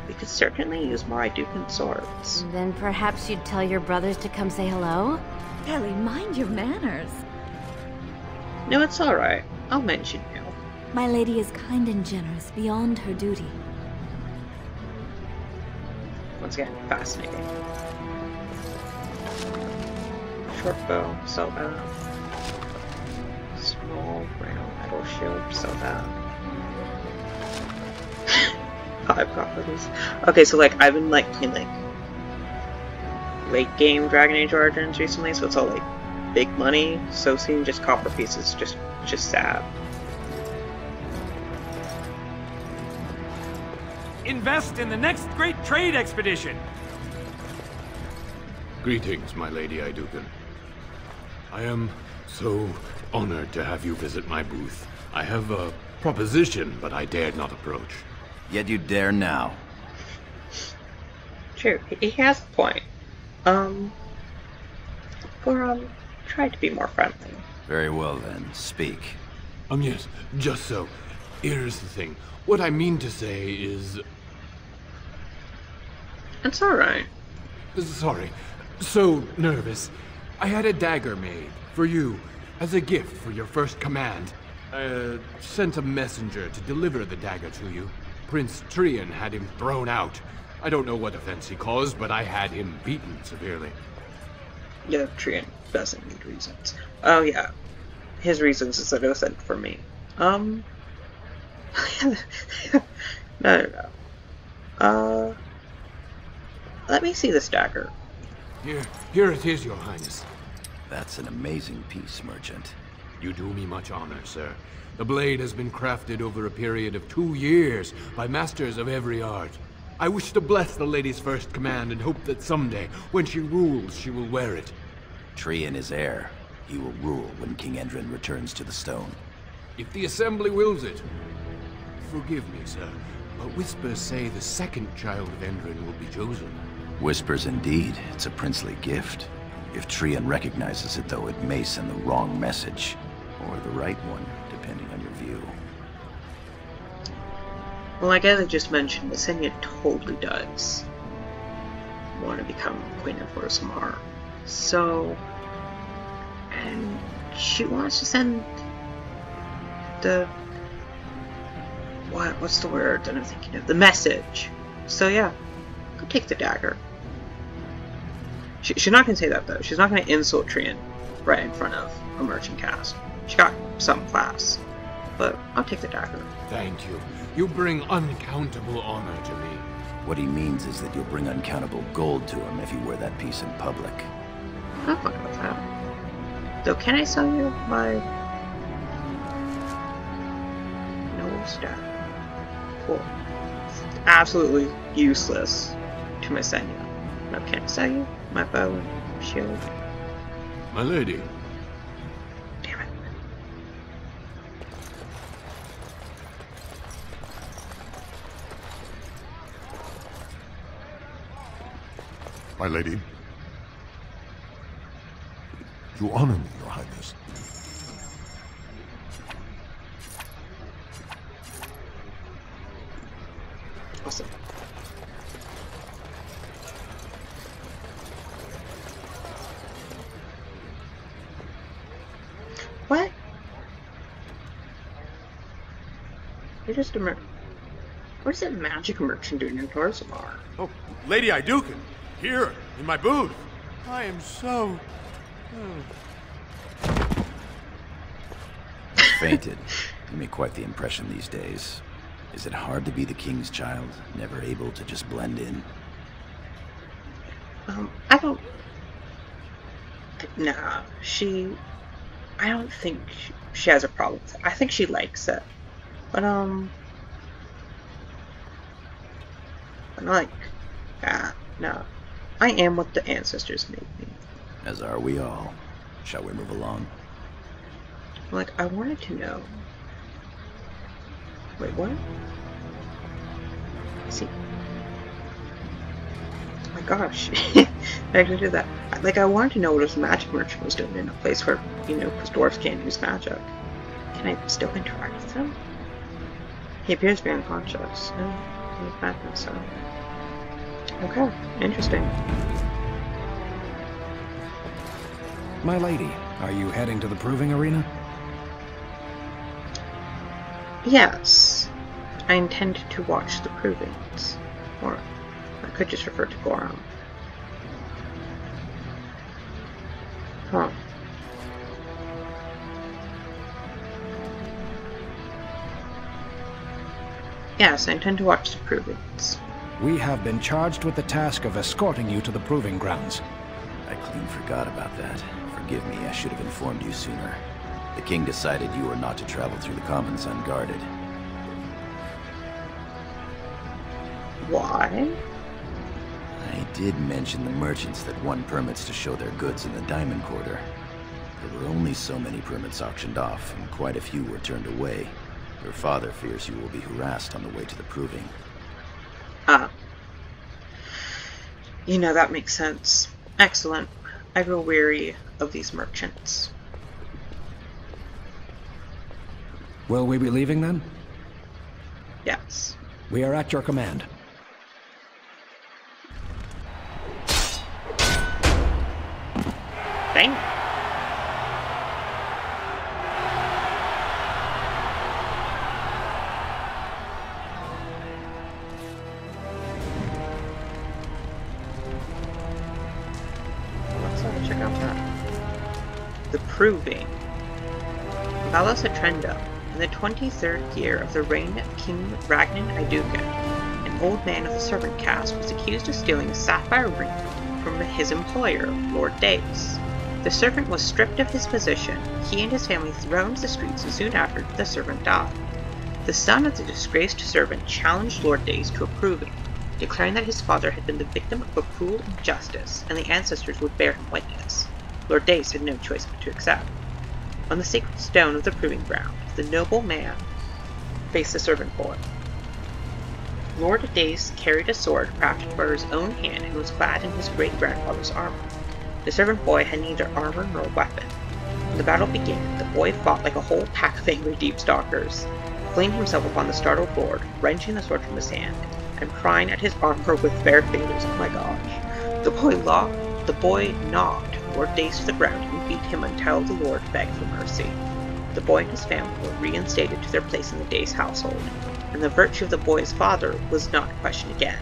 we could certainly use more Aeducan swords. Then perhaps you'd tell your brothers to come say hello? Ellie, mind your manners. No, it's alright. I'll mention you. My lady is kind and generous beyond her duty. Once again, fascinating. Short bow, so bad. Small round metal shield, so bad. Five copies. Okay, so like I've been like playing like late game Dragon Age Origins recently, so it's all like big money. So seeing just copper pieces just just sad. Invest in the next great trade expedition. Greetings, my lady Aeducan. I am so honored to have you visit my booth. I have a proposition, but I dared not approach. Yet you dare now. True, he has a point. Um, or um, try to be more friendly. Very well then, speak. Um, yes, just so. Here's the thing. What I mean to say is... It's alright. Sorry. So nervous. I had a dagger made for you as a gift for your first command. I uh, sent a messenger to deliver the dagger to you. Prince Trian had him thrown out. I don't know what offense he caused, but I had him beaten severely. Yeah, Trian doesn't need reasons. Oh yeah, his reasons is that it was sent for me. Um, no, no, no. Uh, let me see this dagger. Here, here it is, your highness. That's an amazing piece, merchant. You do me much honor, sir. The blade has been crafted over a period of two years by masters of every art. I wish to bless the lady's first command and hope that someday, when she rules, she will wear it. Trian is heir. He will rule when King Endrin returns to the stone. If the Assembly wills it. Forgive me, sir, but whispers say the second child of Endrin will be chosen. Whispers indeed. It's a princely gift. If Trian recognizes it, though, it may send the wrong message. Or the right one, depending on your view. Well, like as I just mentioned, that Visenya totally does want to become Queen of Orzammar. So, and she wants to send the what? What's the word that I'm thinking of? The message. So yeah, go take the dagger. She, she's not gonna say that though. She's not gonna insult Trian right in front of a merchant caste. She got some class, but I'll take the dagger. Thank you. You bring uncountable honor to me. What he means is that you'll bring uncountable gold to him if you wear that piece in public. I'm fine with that. Though, can I sell you my no staff? Cool. It's absolutely useless to my Visenya. Now, can I sell you my bow and shield? My lady. Damn it. My lady. You honor me, Your Highness. Awesome. What? You're just a mer- What is a magic merchant doing in Orzammar? Oh, Lady Aeducan, here, in my booth. I am so... Oh. Fainted. You make quite the impression these days. Is it hard to be the king's child, never able to just blend in? Um, I don't. Nah, she. I don't think she, she has a problem with it. I think she likes it. But, um. But like. Ah, no. I am what the ancestors made me. As are we all. Shall we move along? Like, I wanted to know. Wait, what? see. Oh my gosh. I actually did that. Like, I wanted to know what this magic merchant was doing in a place where, you know, because dwarves can't use magic. Can I still interact with him? He appears to be unconscious. No, he's so. Okay, interesting. My lady, are you heading to the proving arena? Yes. I intend to watch the provings. Or I could just refer to Gorim. Huh. Yes, I intend to watch the provings. We have been charged with the task of escorting you to the proving grounds. I clean forgot about that. Forgive me, I should have informed you sooner. The king decided you were not to travel through the commons unguarded. Why? I did mention the merchants that won permits to show their goods in the Diamond Quarter. There were only so many permits auctioned off, and quite a few were turned away. Your father fears you will be harassed on the way to the proving. Ah. You know, that makes sense. Excellent. I grow weary of these merchants. Will we be leaving then? Yes. We are at your command. Thank that. The Proving. Valos Atrenda, in the 23rd year of the reign of King Ragnan Aeducan, an old man of the servant caste was accused of stealing a sapphire ring from his employer, Lord Dace. The servant was stripped of his position, he and his family thrown to the streets, and soon after, the servant died. The son of the disgraced servant challenged Lord Dace to a proving, declaring that his father had been the victim of a cruel injustice, and the ancestors would bear him witness. Lord Dace had no choice but to accept. On the sacred stone of the proving ground, the noble man faced the servant boy. Lord Dace carried a sword crafted by his own hand and was clad in his great-grandfather's armor. The servant boy had neither armor nor weapon. When the battle began, the boy fought like a whole pack of angry deep stalkers, flinging himself upon the startled lord, wrenching the sword from his hand, and prying at his armor with bare fingers. Oh my gosh. The boy locked, the boy knocked Lord Dace to the ground and beat him until the lord begged for mercy. The boy and his family were reinstated to their place in the Dace household, and the virtue of the boy's father was not questioned again.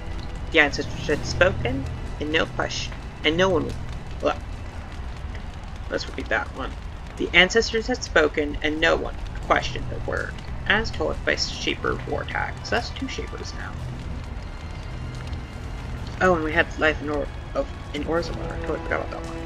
The ancestors had spoken, and no question, and no one well, let's repeat that one. The ancestors had spoken, and no one questioned their word, as told by Shaper Wartag. So that's two Shapers now. Oh, and we had Life in, or of, in Orzammar. I totally forgot about that one.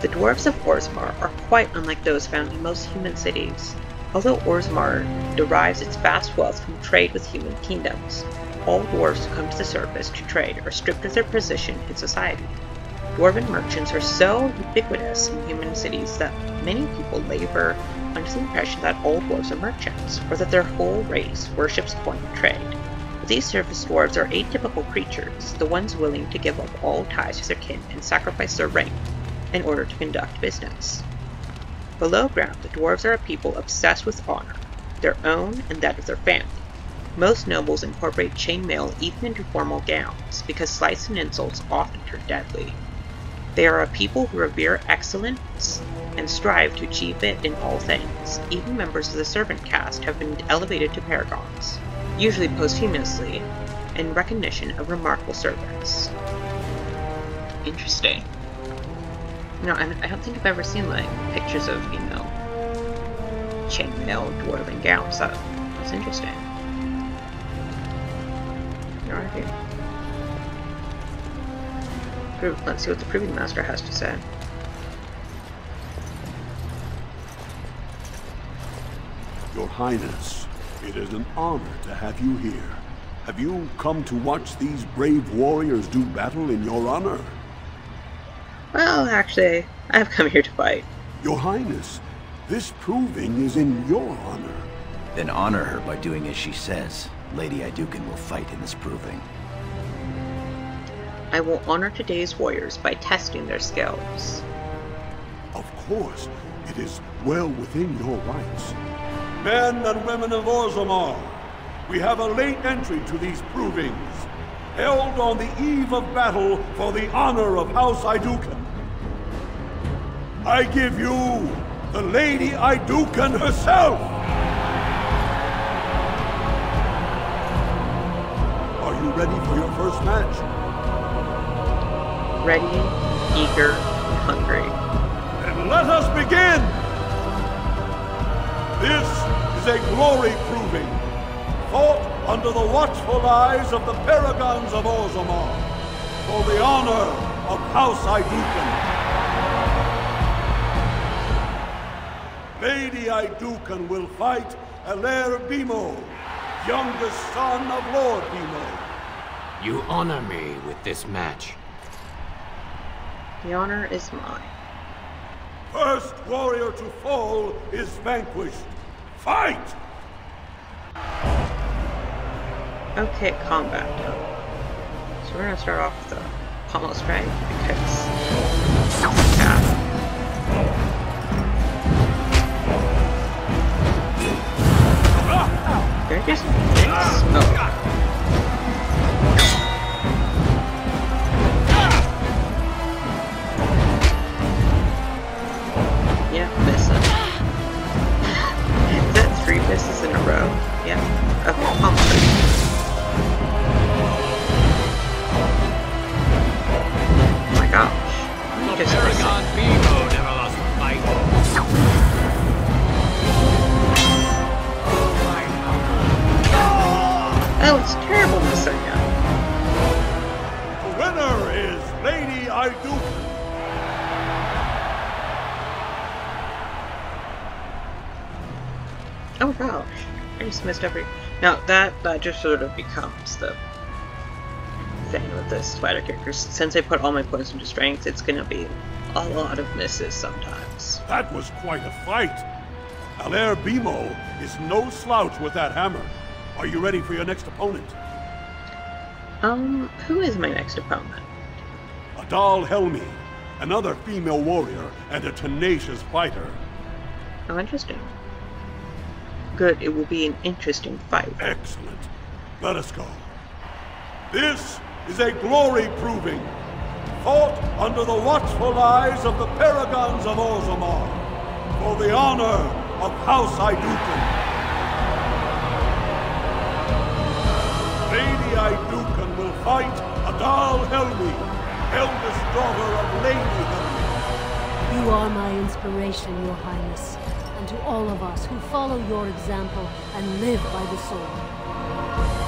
The dwarves of Orzammar are quite unlike those found in most human cities. Although Orzammar derives its vast wealth from trade with human kingdoms, all dwarves who come to the surface to trade are stripped of their position in society. Dwarven merchants are so ubiquitous in human cities that many people labor under the impression that all dwarves are merchants, or that their whole race worships coin trade. But these surface dwarves are atypical creatures, the ones willing to give up all ties to their kin and sacrifice their rank in order to conduct business. Below ground, the dwarves are a people obsessed with honor, their own and that of their family. Most nobles incorporate chainmail even into formal gowns, because slights and insults often turn deadly. They are a people who revere excellence and strive to achieve it in all things. Even members of the servant caste have been elevated to paragons, usually posthumously, in recognition of remarkable service. Interesting. No, I don't think I've ever seen like pictures of, you know, chainmail dwarven gowns. That, that's interesting. Right here. Let's see what the Privy Master has to say. Your Highness, it is an honor to have you here. Have you come to watch these brave warriors do battle in your honor? Well, actually, I've come here to fight. Your Highness, this proving is in your honor. Then honor her by doing as she says. Lady Aeducan will fight in this proving. I will honor today's warriors by testing their skills. Of course, it is well within your rights. Men and women of Orzammar, we have a late entry to these provings, held on the eve of battle for the honor of House Aeducan. I give you the Lady Aeducan herself! Are you ready for your first match? ready, eager, hungry. And let us begin! This is a glory proving, fought under the watchful eyes of the paragons of Orzammar, for the honor of House Aeducan. Lady Aeducan will fight Alair Bimo, youngest son of Lord Bimo. You honor me with this match. The honor is mine. First warrior to fall is vanquished. Fight! Okay, combat. So we're gonna start off with the pommel strike because Oh. yeah. They're just Oh. misses in a row. Yeah. Okay. Oh my gosh. Just It's terrible, Messiah. The winner is Lady Aeducan. Oh gosh, I just missed every. Now that that just sort of becomes the thing with this fighter characters. Since I put all my points into strength, it's gonna be a lot of misses sometimes. That was quite a fight. Alair Bimo is no slouch with that hammer. Are you ready for your next opponent? Um, who is my next opponent? Adal Helmi, another female warrior and a tenacious fighter. Oh, interesting good. It will be an interesting fight. Excellent. Let us go. This is a glory proving, fought under the watchful eyes of the paragons of Orzammar, for the honor of House Aeducan. Fight Adal Helmi, eldest daughter of Lady Helmi. You are my inspiration, Your Highness and to all of us who follow your example and live by the sword.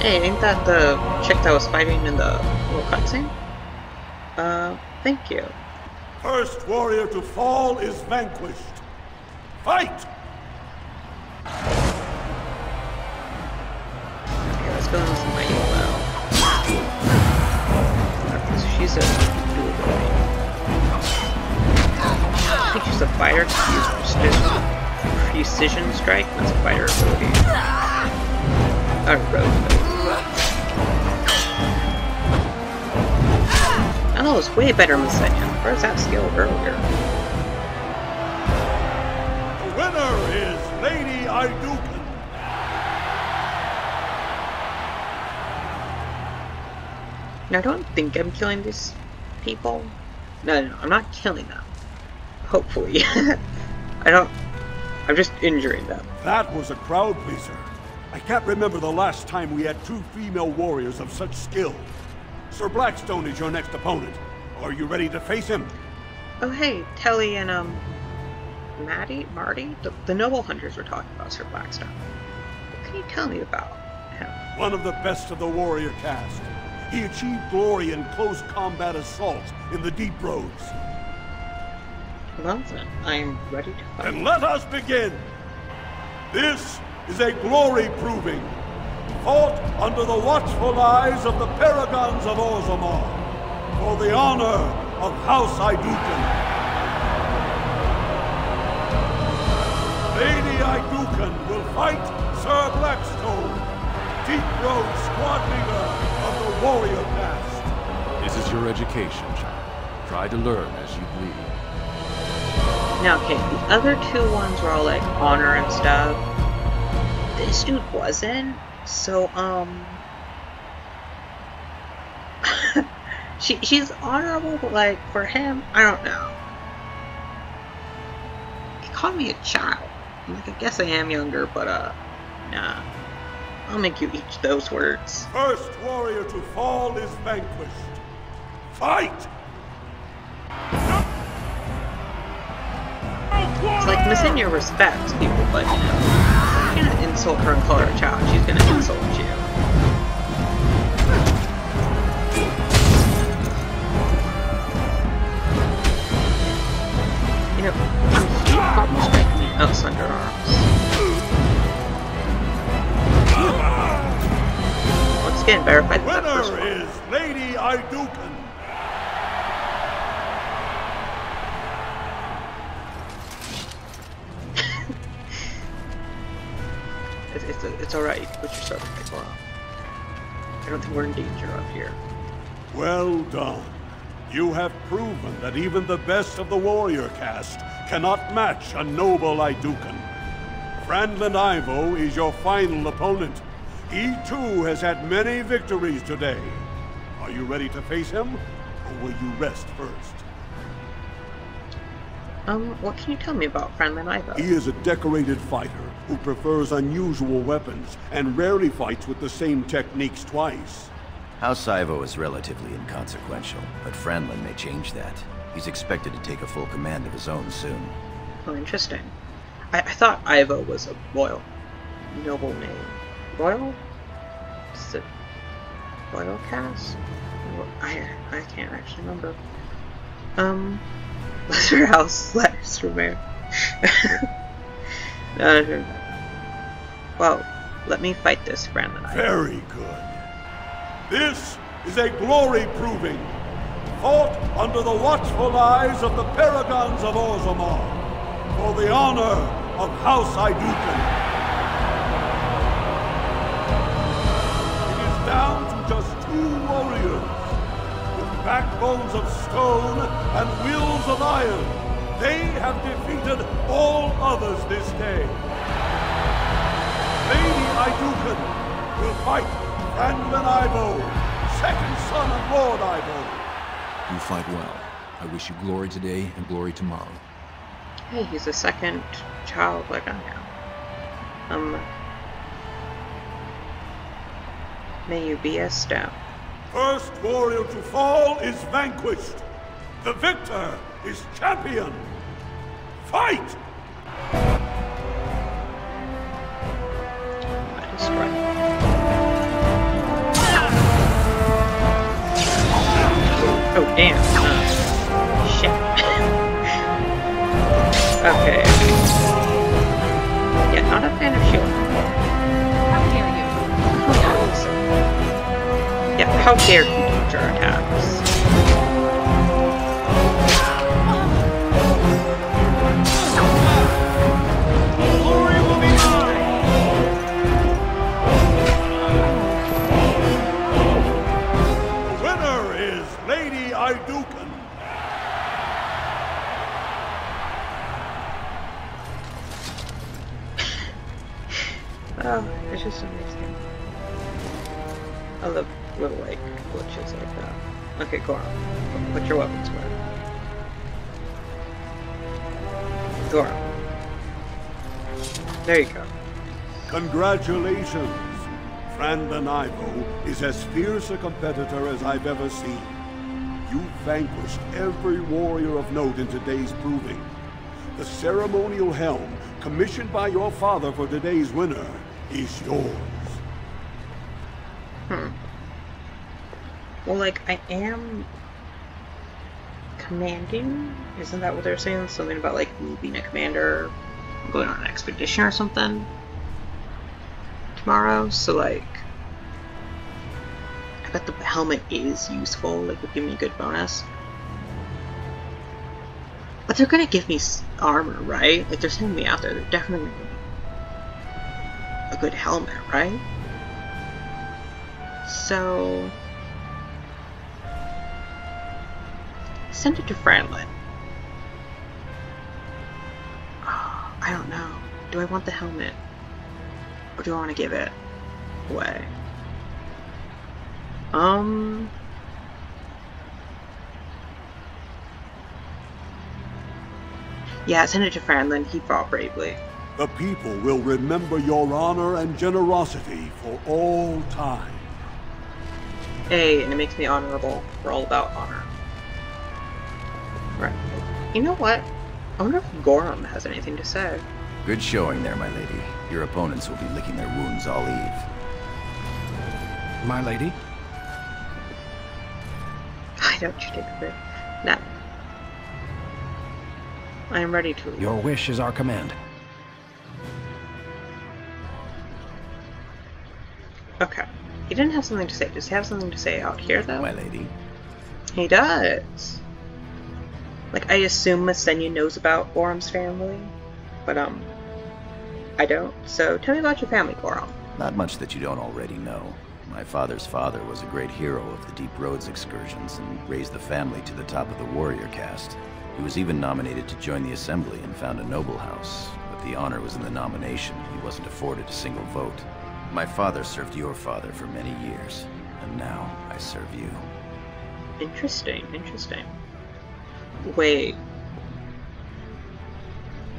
Hey, ain't that the chick that was fighting in the little cutscene? Uh, thank you. First warrior to fall is vanquished. Fight! Okay, let's go into some She's a I she's a fighter. She's just Precision Strike? That's a fighter ability. A rogue Oh, it was way better the second. Where's that skill earlier? Aeducan. Now, I don't think I'm killing these people. No, no, no, I'm not killing them. Hopefully. I don't... I'm just injuring them. That was a crowd pleaser. I can't remember the last time we had two female warriors of such skill. Sir Blackstone is your next opponent. Are you ready to face him? Oh, hey, Telly and, um... Maddie? Marty? The, the noble hunters were talking about Sir Blackstone. What can you tell me about him? One of the best of the warrior caste. He achieved glory in close combat assaults in the deep roads. Well then, I'm ready to fight. And let us begin! This is a glory proving, fought under the watchful eyes of the paragons of Orzammar, for the honor of House Aeducan. Lady Aeducan will fight Sir Blackstone, Deep Road Squad Leader of the Warrior Caste. This is your education, child. Try to learn as you bleed. Now, okay, the other two ones were all like honor and stuff. This dude wasn't. So, um. she she's honorable, but like for him, I don't know. He called me a child. I'm like, I guess I am younger, but uh, nah. I'll make you eat those words. First warrior to fall is vanquished. Fight! It's like missing your respect, people, but you know, you're gonna insult her and call her a child. She's gonna insult you. You know, you probably strike me else under arms. Once again, verified that first Winner one. is Lady Aeducan. It's, it's, it's alright. Put yourself in the off. I don't think we're in danger up here. Well done. You have proven that even the best of the warrior caste cannot match a noble Aeducan. Frandlin Ivo is your final opponent. He too has had many victories today. Are you ready to face him, or will you rest first? Um, what can you tell me about Frandlin Ivo? He is a decorated fighter who prefers unusual weapons and rarely fights with the same techniques twice. House Ivo is relatively inconsequential, but Frandlin may change that. He's expected to take a full command of his own soon. Oh, interesting. I, I thought Ivo was a royal, noble name. Royal? Is it royal cast? I I can't actually remember. Um, Lesser House Lesser uh, well, let me fight this Frandlin Ivo. Very good. This is a glory proving, fought under the watchful eyes of the paragons of Orzammar, for the honor of House Aeducan. Backbones of stone and wills of iron. They have defeated all others this day. Lady Aeducan will fight Frandlin Ivo, second son of Lord Ivo. You fight well. I wish you glory today and glory tomorrow. Hey, he's a second child like I am. Um, may you be a stout. First warrior to fall is vanquished. The victor is champion. Fight! That is right. Oh, damn. Shit. okay. Yeah, not a fan of shield. How dare you our attacks? Glory will be mine. The winner is Lady Aeducan. Oh, it's just amazing. I love little like that. Okay, Gorim. Put your weapons away. Gorim. There you go. Congratulations! Frandlin Ivo is as fierce a competitor as I've ever seen. You vanquished every warrior of note in today's proving. The ceremonial helm, commissioned by your father for today's winner, is yours. Hmm. Well, like, I am commanding? Isn't that what they're saying? Something about, like, being a commander, going on an expedition or something? Tomorrow? So, like, I bet the helmet is useful, like, would give me a good bonus. But they're gonna give me armor, right? Like, they're sending me out there, they're definitely gonna give me a good helmet, right? So... Send it to Frandlin. Oh, I don't know. Do I want the helmet? Or do I want to give it away? Um... Yeah, send it to Frandlin. He fought bravely. The people will remember your honor and generosity for all time. Hey, and it makes me honorable. We're all about honor. Right. You know what? I wonder if Gorim has anything to say. Good showing there, my lady. Your opponents will be licking their wounds all eve. My lady? I don't you take a bit. Now. I am ready to leave. Your wish is our command. Okay. He didn't have something to say. Does he have something to say out here, though? My lady. He does. Like, I assume Messenia knows about Gorim's family, but, um, I don't. So, tell me about your family, Gorum. Not much that you don't already know. My father's father was a great hero of the Deep Roads excursions and raised the family to the top of the warrior caste. He was even nominated to join the assembly and found a noble house, but the honor was in the nomination. He wasn't afforded a single vote. My father served your father for many years, and now I serve you. Interesting, interesting. Wait.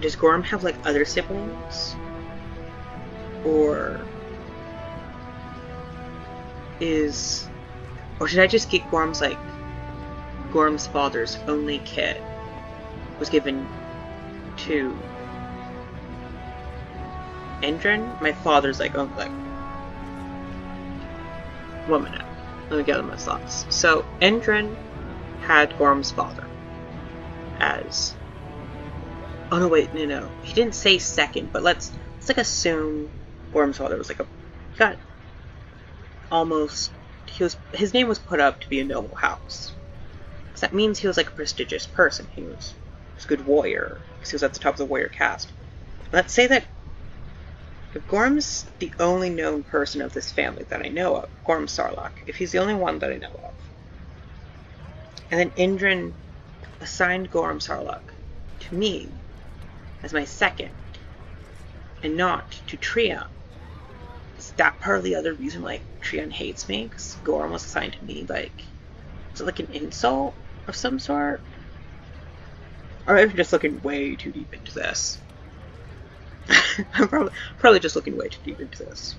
Does Gorm have, like, other siblings? Or... Is... Or should I just get Gorm's like... Gorm's father's only kid was given to Endrin? My father's, like, uncle, like... One minute. Let me gather my thoughts. So, Endrin had Gorm's father as. Oh no, wait, no, no. He didn't say second, but let's let's like assume Gorim's father was like a got almost. He was his name was put up to be a noble house. Because that means he was like a prestigious person. He was, he was a good warrior because he was at the top of the warrior caste. Let's say that if Gorm's the only known person of this family that I know of, Gorm Saelac, if he's the only one that I know of, and then Endrin assigned Gorm Saelac to me as my second, and not to Trian, is that part of the other reason like Trian hates me? Because Gorm was assigned to me, like, is it like an insult of some sort? Or am just looking way too deep into this? I'm probably, probably just looking way too deep into this.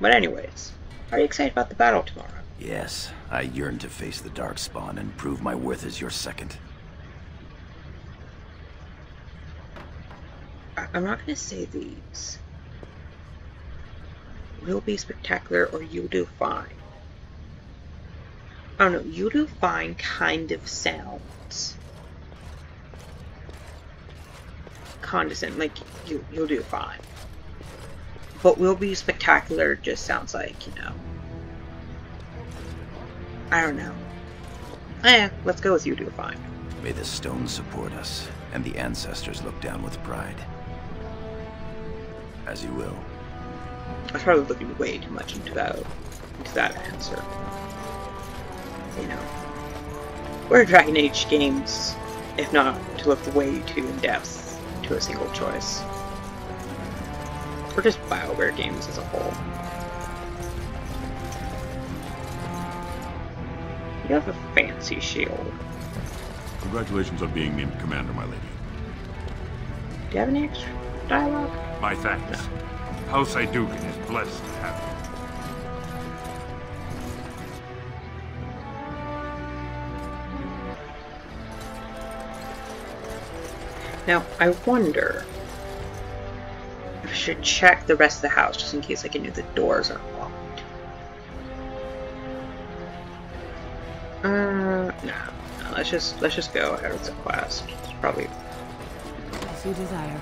But anyways, are you excited about the battle tomorrow? Yes, I yearn to face the Darkspawn and prove my worth as your second. I'm not going to say these. Will be spectacular or you'll do fine. I don't know, you do fine kind of sounds condescending, like you you'll do fine. But will be spectacular just sounds like, you know. I don't know. Eh, let's go with you do fine. May the stones support us, and the ancestors look down with pride. As you will. I was probably looking way too much into that into that answer. You know. We're Dragon Age games, if not to look way too in depth to a single choice. or just BioWare games as a whole. You have a fancy shield. Congratulations on being named Commander, my lady. Do you have any extra dialogue? My thanks. House Aeducan is blessed to have you. Now, I wonder if I should check the rest of the house just in case I can do the doors are locked. Uh, no, no, let's just let's just go ahead with the quest. It's probably As you desire.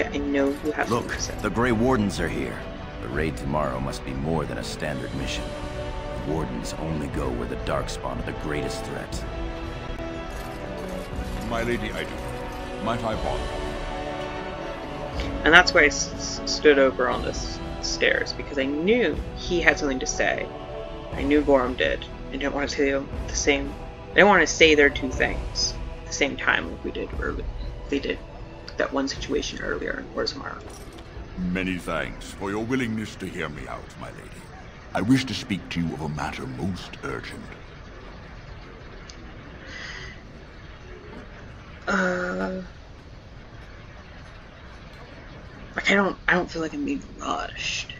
Okay. I know you have Look, the Grey Wardens are here. The raid tomorrow must be more than a standard mission. The Wardens only go where the Darkspawn are the greatest threat. My lady, I do. Might I bother? And that's why I s- stood over on the s- stairs because I knew he had something to say. I knew Gorim did. I didn't want to say the same. I didn't want to say their two things at the same time like we did early. They did that one situation earlier in Orzammar. Many thanks for your willingness to hear me out, my lady. I wish to speak to you of a matter most urgent. Uh, like I don't, I don't feel like I'm being rushed.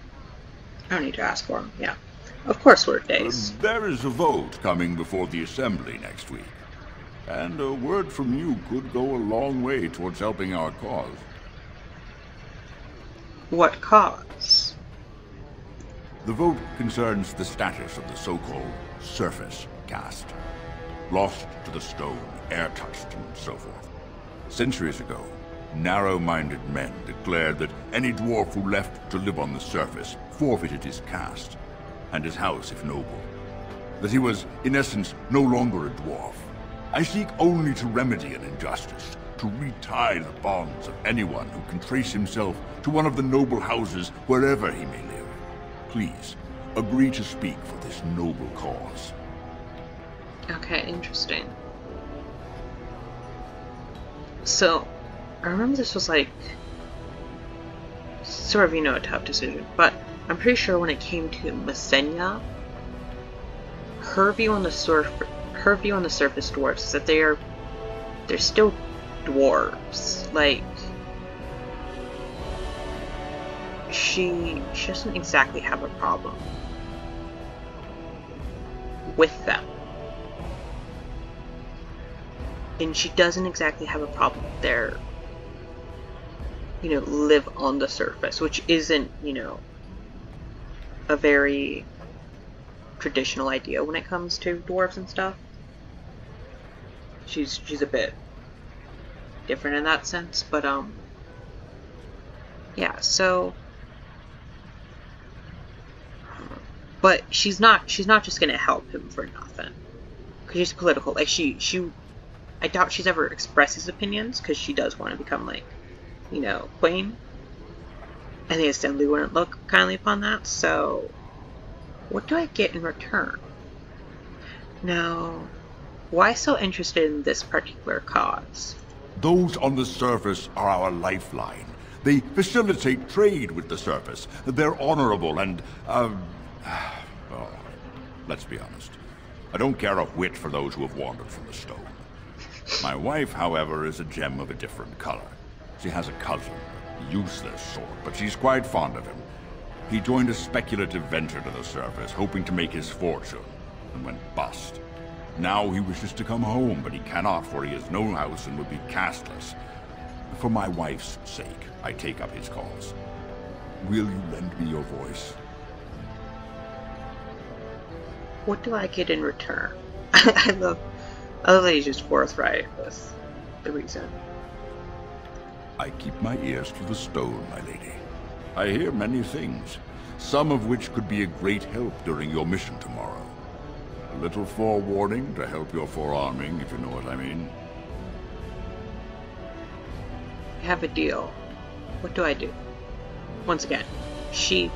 I don't need to ask for him. Yeah, of course we're days. There is a vote coming before the Assembly next week. And a word from you could go a long way towards helping our cause. What cause? The vote concerns the status of the so-called surface caste. Lost to the stone, air-touched, and so forth. Centuries ago, narrow-minded men declared that any dwarf who left to live on the surface forfeited his caste, and his house if noble. That he was, in essence, no longer a dwarf. I seek only to remedy an injustice, to retie the bonds of anyone who can trace himself to one of the noble houses wherever he may live. Please, agree to speak for this noble cause. Okay, interesting. So, I remember this was like sort of, you know, a tough decision, but I'm pretty sure when it came to Messenia, her view on the surf, her view on the surface dwarfs is that they are, they're still dwarves. Like, she, she doesn't exactly have a problem with them. And she doesn't exactly have a problem with their, you know, live on the surface, which isn't, you know, a very traditional idea when it comes to dwarves and stuff. She's she's a bit different in that sense, but um yeah, so but she's not she's not just going to help him for nothing. Cuz she's political. Like she she I doubt she's ever expressed his opinions cuz she does want to become like, you know, queen. And the assembly wouldn't look kindly upon that. So what do I get in return? Now, why so interested in this particular cause? Those on the surface are our lifeline. They facilitate trade with the surface. They're honorable and, uh, well, let's be honest. I don't care a whit for those who have wandered from the stone. My wife, however, is a gem of a different color. She has a cousin, a useless sort, but she's quite fond of him. He joined a speculative venture to the surface, hoping to make his fortune, and went bust. Now he wishes to come home, but he cannot, for he has no house and would be castless. For my wife's sake, I take up his cause. Will you lend me your voice? What do I get in return? I love, I love that he's just forthright with the reason. I keep my ears to the stone, my lady. I hear many things, some of which could be a great help during your mission tomorrow. A little forewarning to help your forearming, if you know what I mean. I have a deal. What do I do? Once again, she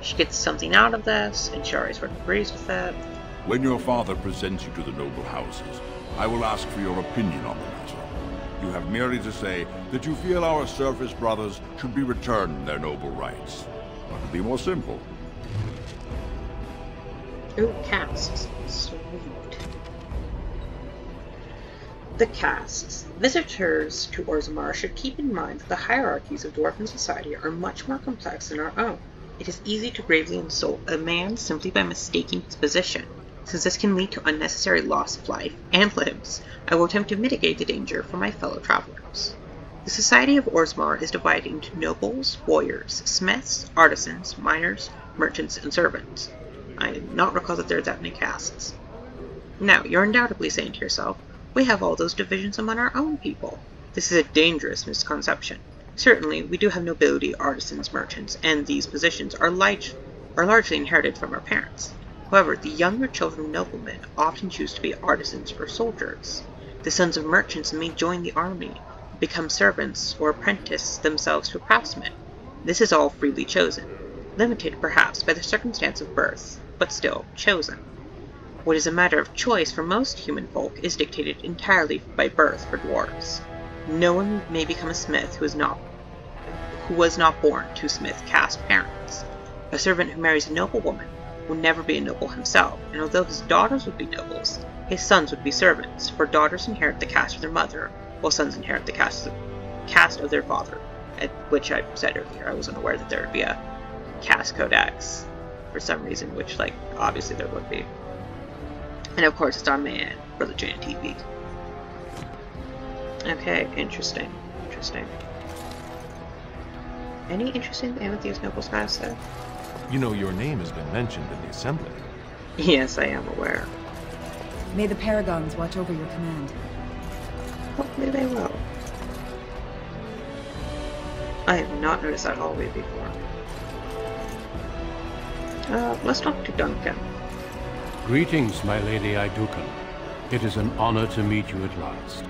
she gets something out of this, and she always sort of agrees with that. When your father presents you to the noble houses, I will ask for your opinion on the matter. You have merely to say that you feel our surface brothers should be returned their noble rights. What could be more simple? Ooh, castes. Sweet. The Castes. Visitors to Orzammar should keep in mind that the hierarchies of Dwarven society are much more complex than our own. It is easy to gravely insult a man simply by mistaking his position. Since this can lead to unnecessary loss of life and limbs, I will attempt to mitigate the danger for my fellow travelers. The society of Orzammar is divided into nobles, warriors, smiths, artisans, miners, merchants, and servants. I do not recall that there are that many castes. Now, you're undoubtedly saying to yourself, we have all those divisions among our own people. This is a dangerous misconception. Certainly, we do have nobility, artisans, merchants, and these positions are, large, are largely inherited from our parents. However, the younger children of noblemen often choose to be artisans or soldiers. The sons of merchants may join the army, become servants, or apprentice themselves to a craftsman. This is all freely chosen, limited perhaps by the circumstance of birth, but still chosen. What is a matter of choice for most human folk is dictated entirely by birth for dwarves. No one may become a smith who is not who was not born to smith caste parents. A servant who marries a noblewoman will never be a noble himself, and although his daughters would be nobles, his sons would be servants, for daughters inherit the caste of their mother, while sons inherit the caste of, caste of their father, at which I said earlier I was unaware that there would be a caste codex for some reason, which, like, obviously there would be. And of course, it's on Man, Religion TV. Okay, interesting. Interesting. Any interesting thing with these nobles guys said? You know your name has been mentioned in the assembly. Yes, I am aware. May the Paragons watch over your command. Hopefully they will. I have not noticed that hallway before. Uh, let's talk to Duncan. Greetings, my lady Aeducan. It is an honor to meet you at last.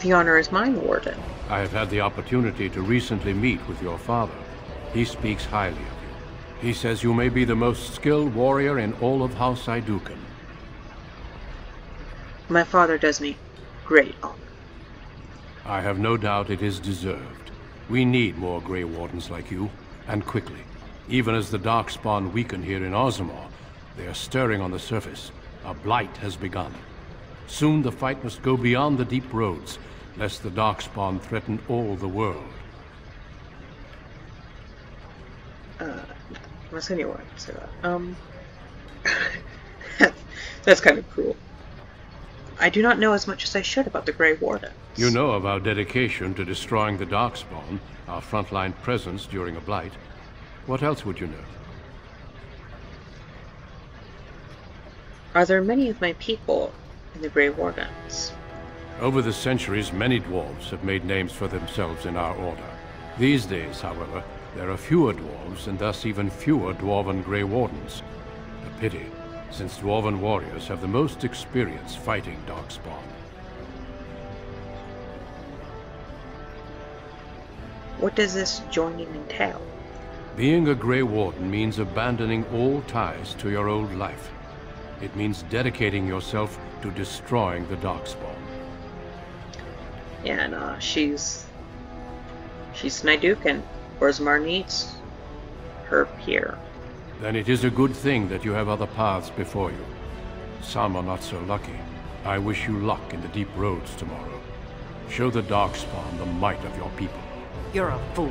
The honor is mine, Warden. I have had the opportunity to recently meet with your father. He speaks highly of you. He says you may be the most skilled warrior in all of House Aeducan. My father does me great honor. I have no doubt it is deserved. We need more Grey Wardens like you, and quickly. Even as the Darkspawn weaken here in Orzammar, they are stirring on the surface. A blight has begun. Soon the fight must go beyond the deep roads, lest the Darkspawn threaten all the world. Uh, unless anyone say that. Um, that's kind of cruel. I do not know as much as I should about the Grey Warden. You know of our dedication to destroying the Darkspawn, our frontline presence during a blight. What else would you know? Are there many of my people in the Grey Wardens? Over the centuries, many dwarves have made names for themselves in our order. These days, however, there are fewer dwarves and thus even fewer dwarven Grey Wardens. A pity, since dwarven warriors have the most experience fighting Darkspawn. What does this joining entail? Being a Grey Warden means abandoning all ties to your old life. It means dedicating yourself to destroying the Darkspawn. Yeah, and uh, she's she's Snydukin. Orzammar needs her peer. Then it is a good thing that you have other paths before you. Some are not so lucky. I wish you luck in the deep roads tomorrow. Show the Darkspawn the might of your people. You're a fool.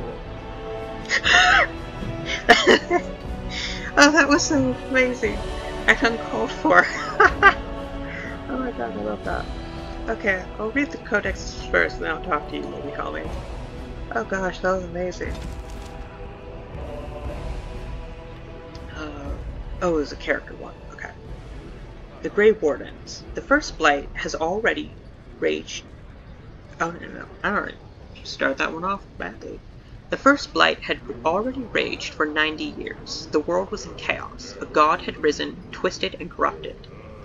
oh, that was so amazing and uncalled for. oh my god, I love that. Okay, I'll read the codex first, then I'll talk to you, Lady Holly. Oh gosh, that was amazing. Uh, oh, it was a character one. Okay. The Grey Wardens. The first blight has already raged. Oh no, no, I don't start that one off badly. The first blight had already raged for 90 years. The world was in chaos. A god had risen, twisted and corrupted.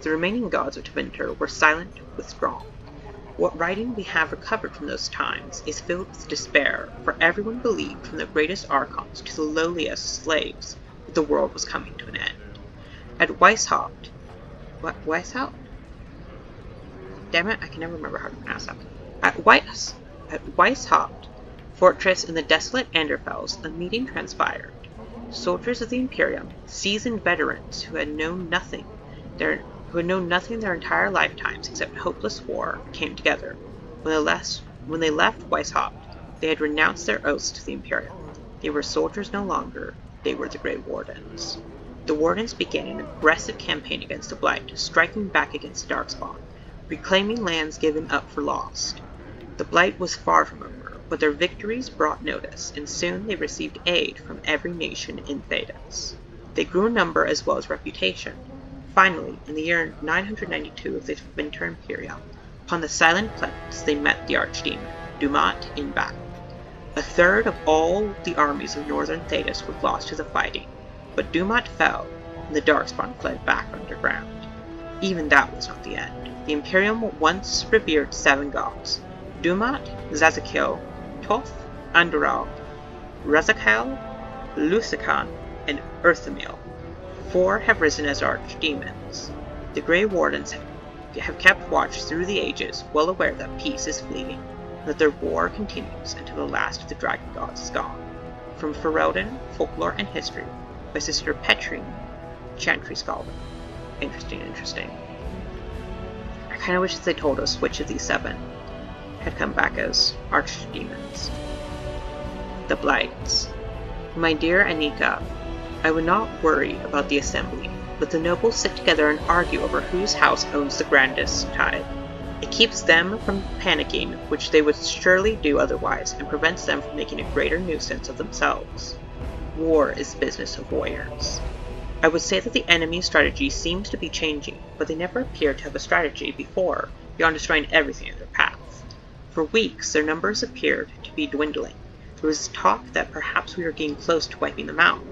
The remaining gods of Tevinter were silent, withdrawn. What writing we have recovered from those times is filled with despair, for everyone believed, from the greatest archons to the lowliest slaves, that the world was coming to an end. At Weishaupt, what Weishaupt? damn it, I can never remember how to pronounce that. At Weiss, at Weishaupt fortress in the desolate Anderfels, a meeting transpired. Soldiers of the Imperium, seasoned veterans who had known nothing, their, who had known nothing their entire lifetimes except hopeless war, came together. When they left, when they left Weishaupt, they had renounced their oaths to the Imperium. They were soldiers no longer, they were the Grey Wardens. The Wardens began an aggressive campaign against the Blight, striking back against the Darkspawn, reclaiming lands given up for lost. The Blight was far from over, but their victories brought notice, and soon they received aid from every nation in Thedas. They grew in number as well as reputation. Finally, in the year 992 of the Tevinter Imperium, upon the Silent Plains they met the Archdemon, Dumat, in battle. A third of all the armies of northern Thedas were lost to the fighting, but Dumat fell, and the Darkspawn fled back underground. Even that was not the end. The Imperium once revered seven gods Dumat, Zazikel, Toth, Andoral, Razikale, Lusacan, and Urthemiel. Four have risen as archdemons. The Grey Wardens have kept watch through the ages, well aware that peace is fleeting, that their war continues until the last of the dragon gods is gone. From Ferelden, Folklore and History, by Sister Petrine, Chantry Scholar. Interesting, interesting. I kind of wish they told us which of these seven had come back as archdemons. The Blights. My dear Anika, I would not worry about the assembly, but the nobles sit together and argue over whose house owns the grandest tithe. It keeps them from panicking, which they would surely do otherwise, and prevents them from making a greater nuisance of themselves. War is the business of warriors. I would say that the enemy's strategy seems to be changing, but they never appeared to have a strategy before, beyond destroying everything. For weeks, their numbers appeared to be dwindling. There was talk that perhaps we were getting close to wiping them out.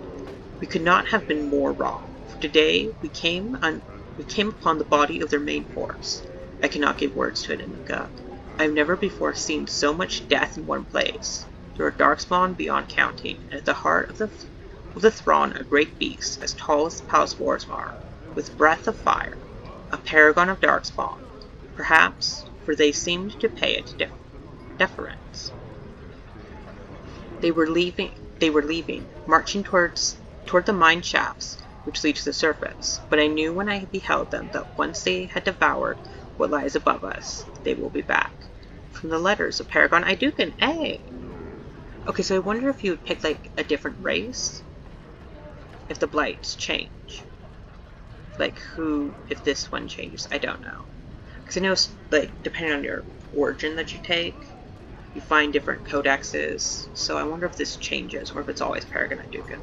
We could not have been more wrong, for today we came on, we came upon the body of their main force. I cannot give words to it, Anika. I have never before seen so much death in one place. There are darkspawn beyond counting, and at the heart of the of the throne a great beast, as tall as the palace of Orzammar, with breath of fire, a paragon of darkspawn. Perhaps, for they seemed to pay it def deference. They were leaving. They were leaving, marching towards toward the mine shafts which lead to the surface. But I knew when I beheld them that once they had devoured what lies above us, they will be back. From the letters of Paragon I Aeducan. Hey! Eh? Okay, so I wonder if you would pick like a different race if the blights change. Like who, if this one changes, I don't know. Because I know, like, depending on your origin that you take, you find different codexes. So I wonder if this changes or if it's always Paragon Aeducan.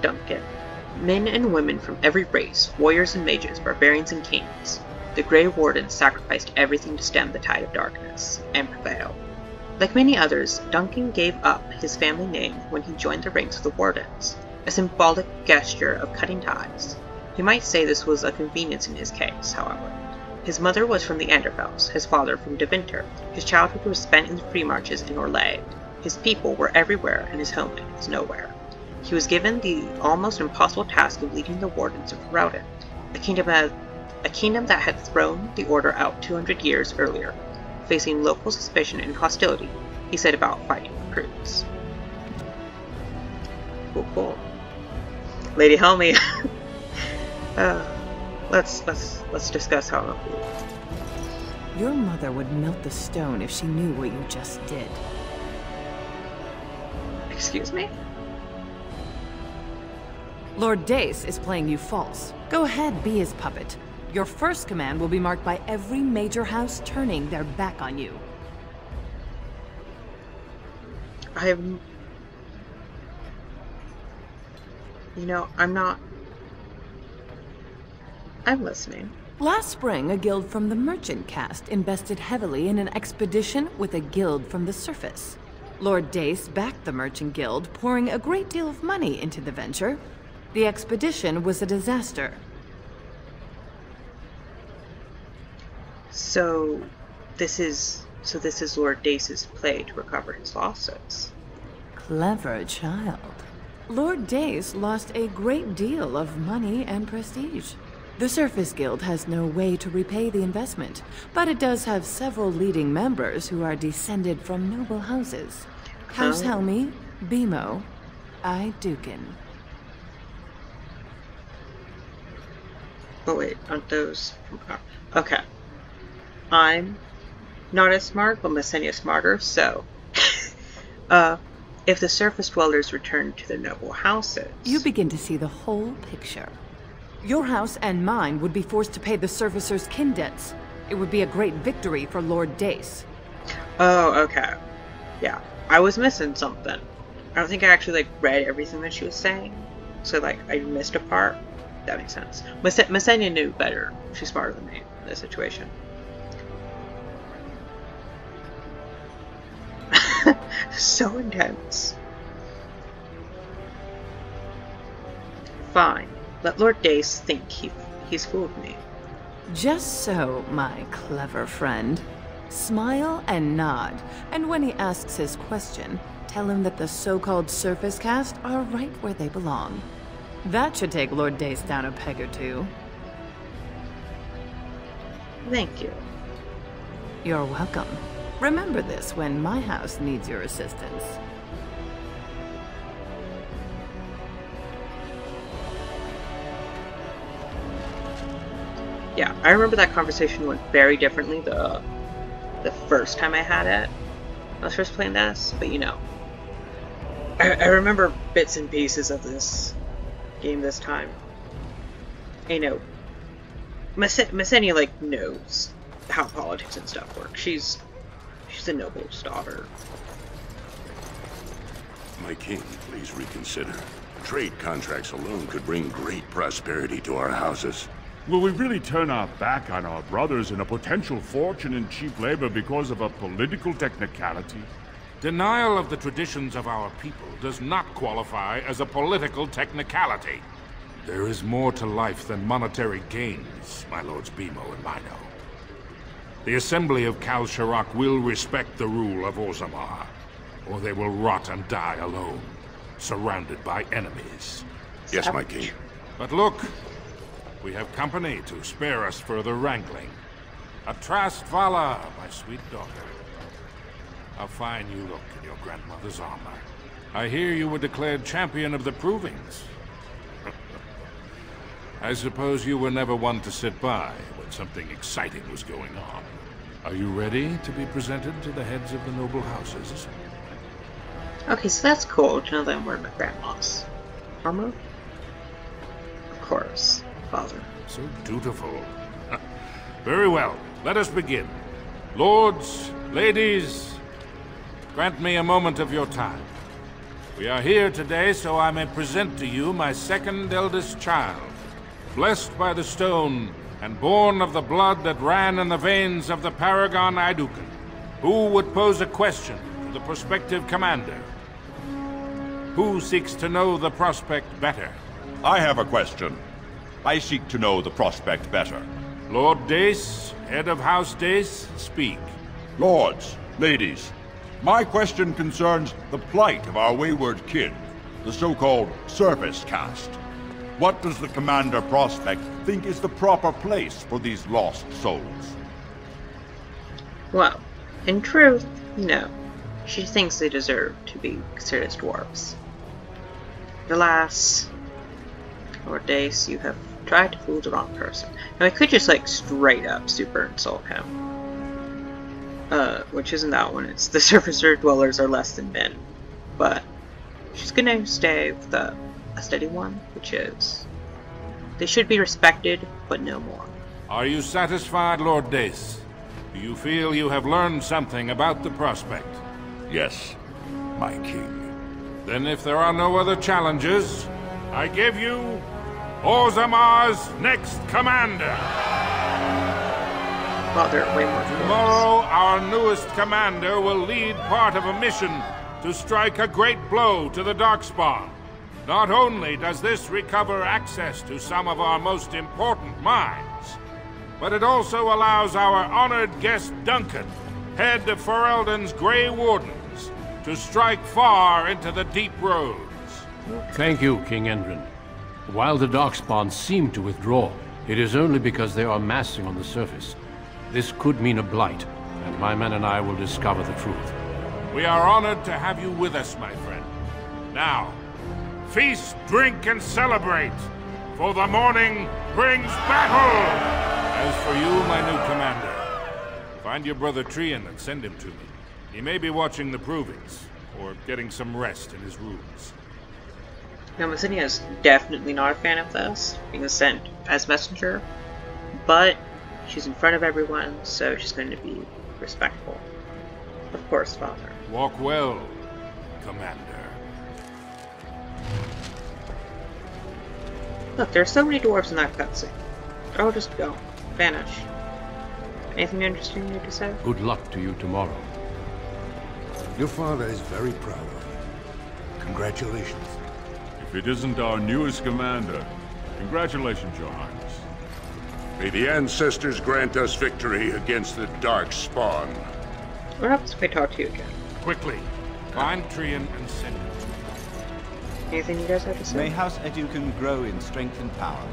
Duncan. Men and women from every race, warriors and mages, barbarians and kings. The Grey Wardens sacrificed everything to stem the tide of darkness and prevail. Like many others, Duncan gave up his family name when he joined the ranks of the Wardens, a symbolic gesture of cutting ties. You might say this was a convenience in his case, however. His mother was from the Anderfels, his father from Deventer. His childhood was spent in the free marches in Orlais. His people were everywhere, and his homeland was nowhere. He was given the almost impossible task of leading the Wardens of Ferelden, a kingdom, that, a kingdom that had thrown the Order out 200 years earlier, facing local suspicion and hostility, he set about fighting recruits. Cool, cool. Lady Helmi, uh, let's let's let's discuss how. Your mother would melt the stone if she knew what you just did. Excuse me? Lord Dace is playing you false. Go ahead, be his puppet. Your first command will be marked by every major house turning their back on you. I'm... You know, I'm not... I'm listening. Last spring, a guild from the Merchant Caste invested heavily in an expedition with a guild from the surface. Lord Dace backed the Merchant Guild, pouring a great deal of money into the venture. The expedition was a disaster. So, this is so this is Lord Dace's play to recover his losses. Clever child. Lord Dace lost a great deal of money and prestige. The Surface Guild has no way to repay the investment, but it does have several leading members who are descended from noble houses. House Oh. Helmi, Bimo, Aeducan. Oh wait, aren't those... Okay. I'm not as smart, but Messenia smarter, so... uh, if the surface dwellers return to their noble houses... You begin to see the whole picture. Your house and mine would be forced to pay the servicer's kin debts. It would be a great victory for Lord Dace. Oh, okay. Yeah, I was missing something. I don't think I actually like read everything that she was saying, so like I missed a part. That makes sense. Messenia knew better. She's smarter than me in this situation. so intense. Fine. Let Lord Dace think he he's fooled me. Just so, my clever friend. Smile and nod, and when he asks his question, tell him that the so-called Surface Cast are right where they belong. That should take Lord Dace down a peg or two. Thank you. You're welcome. Remember this when my house needs your assistance. I remember that conversation went very differently the the first time I had it. I was first playing this, but you know, I, I remember bits and pieces of this game this time. You know, Messenia like knows how politics and stuff work. She's she's a noble's daughter. My king, please reconsider. Trade contracts alone could bring great prosperity to our houses. Will we really turn our back on our brothers and a potential fortune in cheap labor because of a political technicality? Denial of the traditions of our people does not qualify as a political technicality. There is more to life than monetary gains, my lords Bimo and Mino. The Assembly of Kal Sharok will respect the rule of Orzammar, or they will rot and die alone, surrounded by enemies. Yes, my king. But look, we have company to spare us further wrangling. Atrast Vala, my sweet daughter. How fine you look in your grandmother's armor. I hear you were declared champion of the Provings. I suppose you were never one to sit by when something exciting was going on. Are you ready to be presented to the heads of the noble houses? Okay, so that's cool to know that I'm wearing my grandma's armor. Of course, father. So dutiful. Very well, let us begin. Lords, ladies, grant me a moment of your time. We are here today so I may present to you my second eldest child, blessed by the stone and born of the blood that ran in the veins of the Paragon Aeducan. Who would pose a question to the prospective commander? Who seeks to know the prospect better? I have a question. I seek to know the prospect better. Lord Dace, head of House Dace, speak. Lords, ladies, my question concerns the plight of our wayward kin, the so-called service caste. What does the Commander Prospect think is the proper place for these lost souls? Well, in truth, no. She thinks they deserve to be considered as dwarves. Alas, Lord Dace, you have tried to fool the wrong person. Now I could just like straight up super insult him. Uh, which isn't that one, it's the surfacer dwellers are less than men. But she's gonna stay with the, a steady one, which is they should be respected, but no more. Are you satisfied, Lord Dace? Do you feel you have learned something about the prospect? Yes, my king. Then if there are no other challenges, I give you Orzammar's next commander. Well, there are way more Tomorrow, our newest commander will lead part of a mission to strike a great blow to the Darkspawn. Not only does this recover access to some of our most important mines, but it also allows our honored guest Duncan, head of Ferelden's Grey Wardens, to strike far into the deep roads. Thank you, King Endrin. While the Darkspawn seem to withdraw, It is only because they are massing on the surface. This could mean a blight, and my men and I will discover the truth. We are honored to have you with us, my friend. Now, feast, drink, and celebrate, for the morning brings battle! As for you, my new commander, find your brother Trian and send him to me. He may be watching the provings, or getting some rest in his rooms. Now, is definitely not a fan of this, being sent as messenger, but she's in front of everyone, so she's going to be respectful. Of course, Father. Walk well, Commander. Look, there's so many dwarves in that cutscene. I'll just go. Vanish. Anything interesting you to say? Good luck to you tomorrow. Your father is very proud of you. Congratulations. If it isn't our newest commander, congratulations, Your Highness. May the ancestors grant us victory against the Dark Spawn. What happens if I talk to you again? Quickly, find Trian and send him to me. Anything you guys have to say? May House Aeducan grow in strength and power.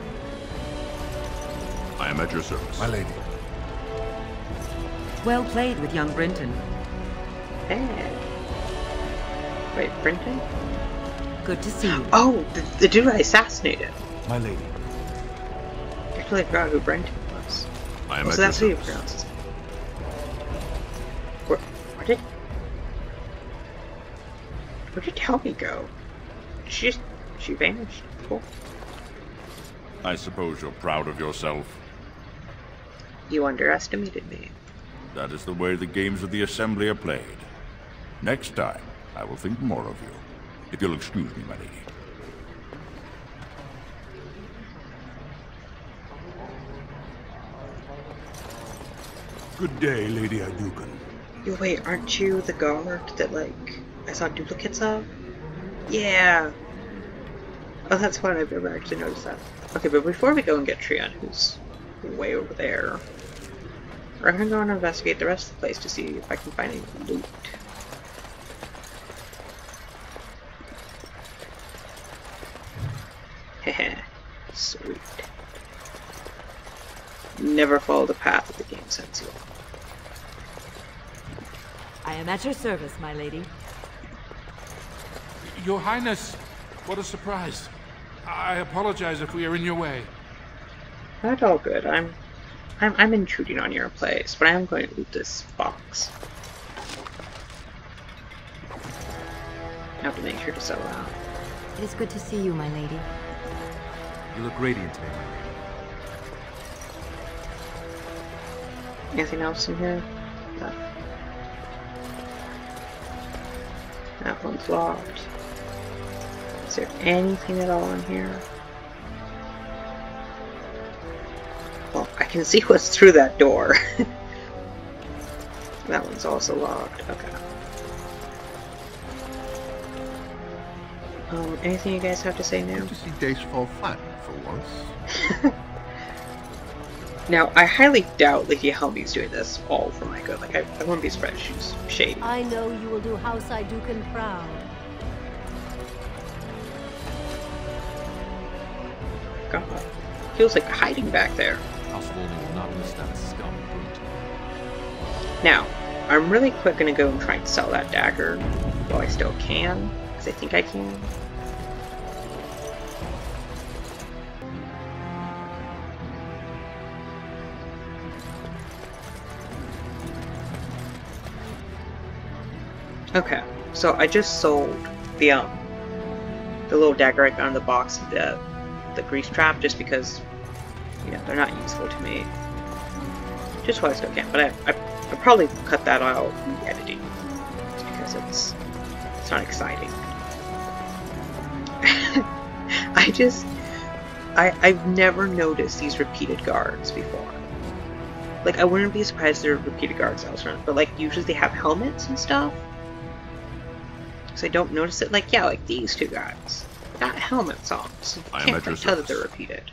I am at your service. My lady. Well played with young Brinton. Hey. Wait, Brinton? Good to see you. Oh, the, the dude I assassinated. My lady. I totally forgot who Brenton was. I am oh, so that's how you service. pronounce his name. Where, where did... Where did Helmi go? She just... She vanished. Cool. I suppose you're proud of yourself. You underestimated me. That is the way the games of the Assembly are played. Next time, I will think more of you. If you'll excuse me, my lady. Good day, Lady Aeducan. You wait, aren't you the guard that, like, I saw duplicates of? Yeah! Oh, that's fine, I've never actually noticed that. Okay, but before we go and get Trian, who's way over there, I'm gonna go and investigate the rest of the place to see if I can find any loot. Sweet. Never follow the path of the game sends you. I am at your service, my lady. Your Highness, what a surprise. I apologize if we are in your way. That's all good. I'm, I'm, I'm intruding on your place, but I am going to loot this box. I have to make sure to settle out. It is good to see you, my lady. You look radiant today, my lady. Anything else in here? No. That one's locked. Is there anything at all in here? Well, I can see what's through that door. that one's also locked. Okay. Um, anything you guys have to say now? To see days fall flat for once. Now, I highly doubt Lady Helmi's doing this all for my good. Like, I, I wouldn't be surprised if she's shady. I know you will do House Aeducan proud. God. Feels like hiding back there. House Volney will not miss that scum brute. Now, I'm really quick gonna go and try and sell that dagger while I still can, because I think I can. Okay, so I just sold the um the little dagger I found in the box, the the grease trap, just because you know they're not useful to me. Just while I still can, but I I I'll probably cut that out in the editing, just because it's it's not exciting. I just I I've never noticed these repeated guards before. Like I wouldn't be surprised there are repeated guards elsewhere, but like usually they have helmets and stuff. So I don't notice it. Like yeah, like these two guys got helmets on, so you I can't quite tell that they're repeated.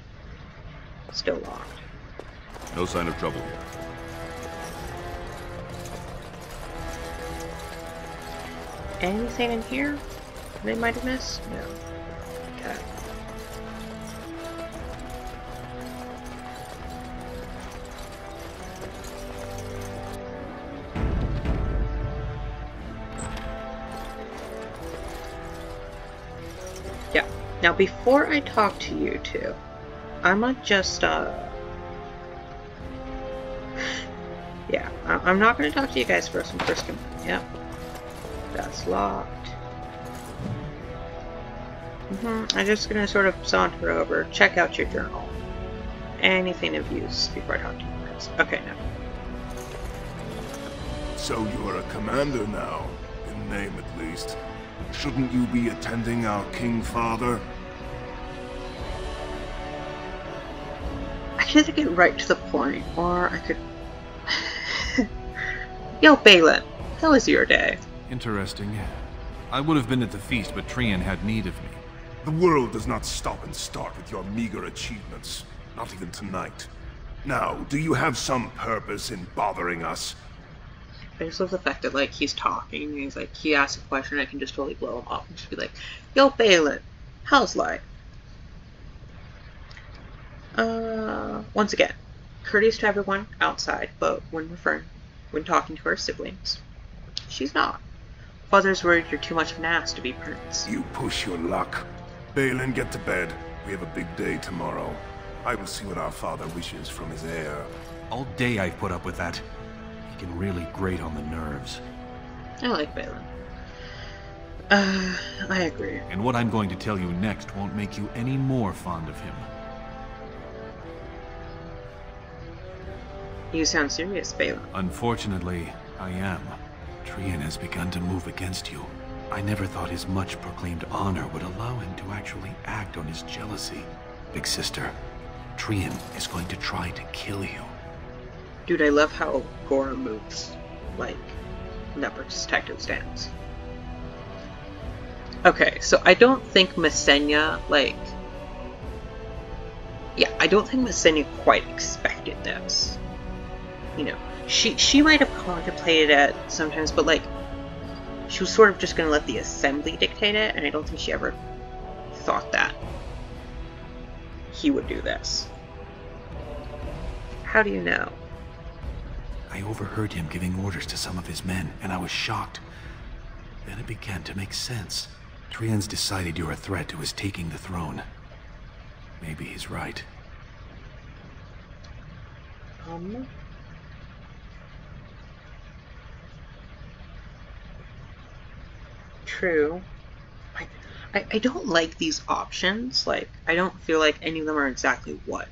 Still locked. No sign of trouble here. Anything in here they might have missed? No. Okay. Now, before I talk to you two, I'm gonna just, uh... Yeah, I am not gonna talk to you guys first. I'm first gonna... Yep. That's locked. Mm -hmm. I'm just gonna sort of saunter over, check out your journal. Anything of use before I talk to you guys. Okay, now. So you are a commander now, in name at least. Shouldn't you be attending our King Father? I could get right to the point, or I could... Yo, Bhelen, how was your day? Interesting. I would have been at the feast, but Trian had need of me. The world does not stop and start with your meager achievements. Not even tonight. Now, do you have some purpose in bothering us? I just love the fact that like he's talking and he's like he asks a question I can just totally blow him up and just be like, Yo Bhelen, how's life? Uh once again, courteous to everyone outside, but when referring when talking to her siblings, she's not. Father's worried you're too much of an ass to be prince. You push your luck. Bhelen, get to bed. We have a big day tomorrow. I will see what our father wishes from his heir. All day I've put up with that He can really grate on the nerves. I like Bhelen. Uh, I agree. And what I'm going to tell you next won't make you any more fond of him. You sound serious, Bhelen. Unfortunately, I am. Trian has begun to move against you. I never thought his much proclaimed honor would allow him to actually act on his jealousy. Big sister, Trian is going to try to kill you. Dude, I love how Gora moves like Network Detective stands. Okay, so I don't think Mesenia, like... Yeah, I don't think Mesenia quite expected this. You know, she she might have contemplated it sometimes, but like, she was sort of just going to let the Assembly dictate it, and I don't think she ever thought that he would do this. How do you know? I overheard him giving orders to some of his men, and I was shocked. Then it began to make sense. Trian's decided you're a threat to his taking the throne. Maybe he's right. Um... True. I, I, I don't like these options. Like, I don't feel like any of them are exactly what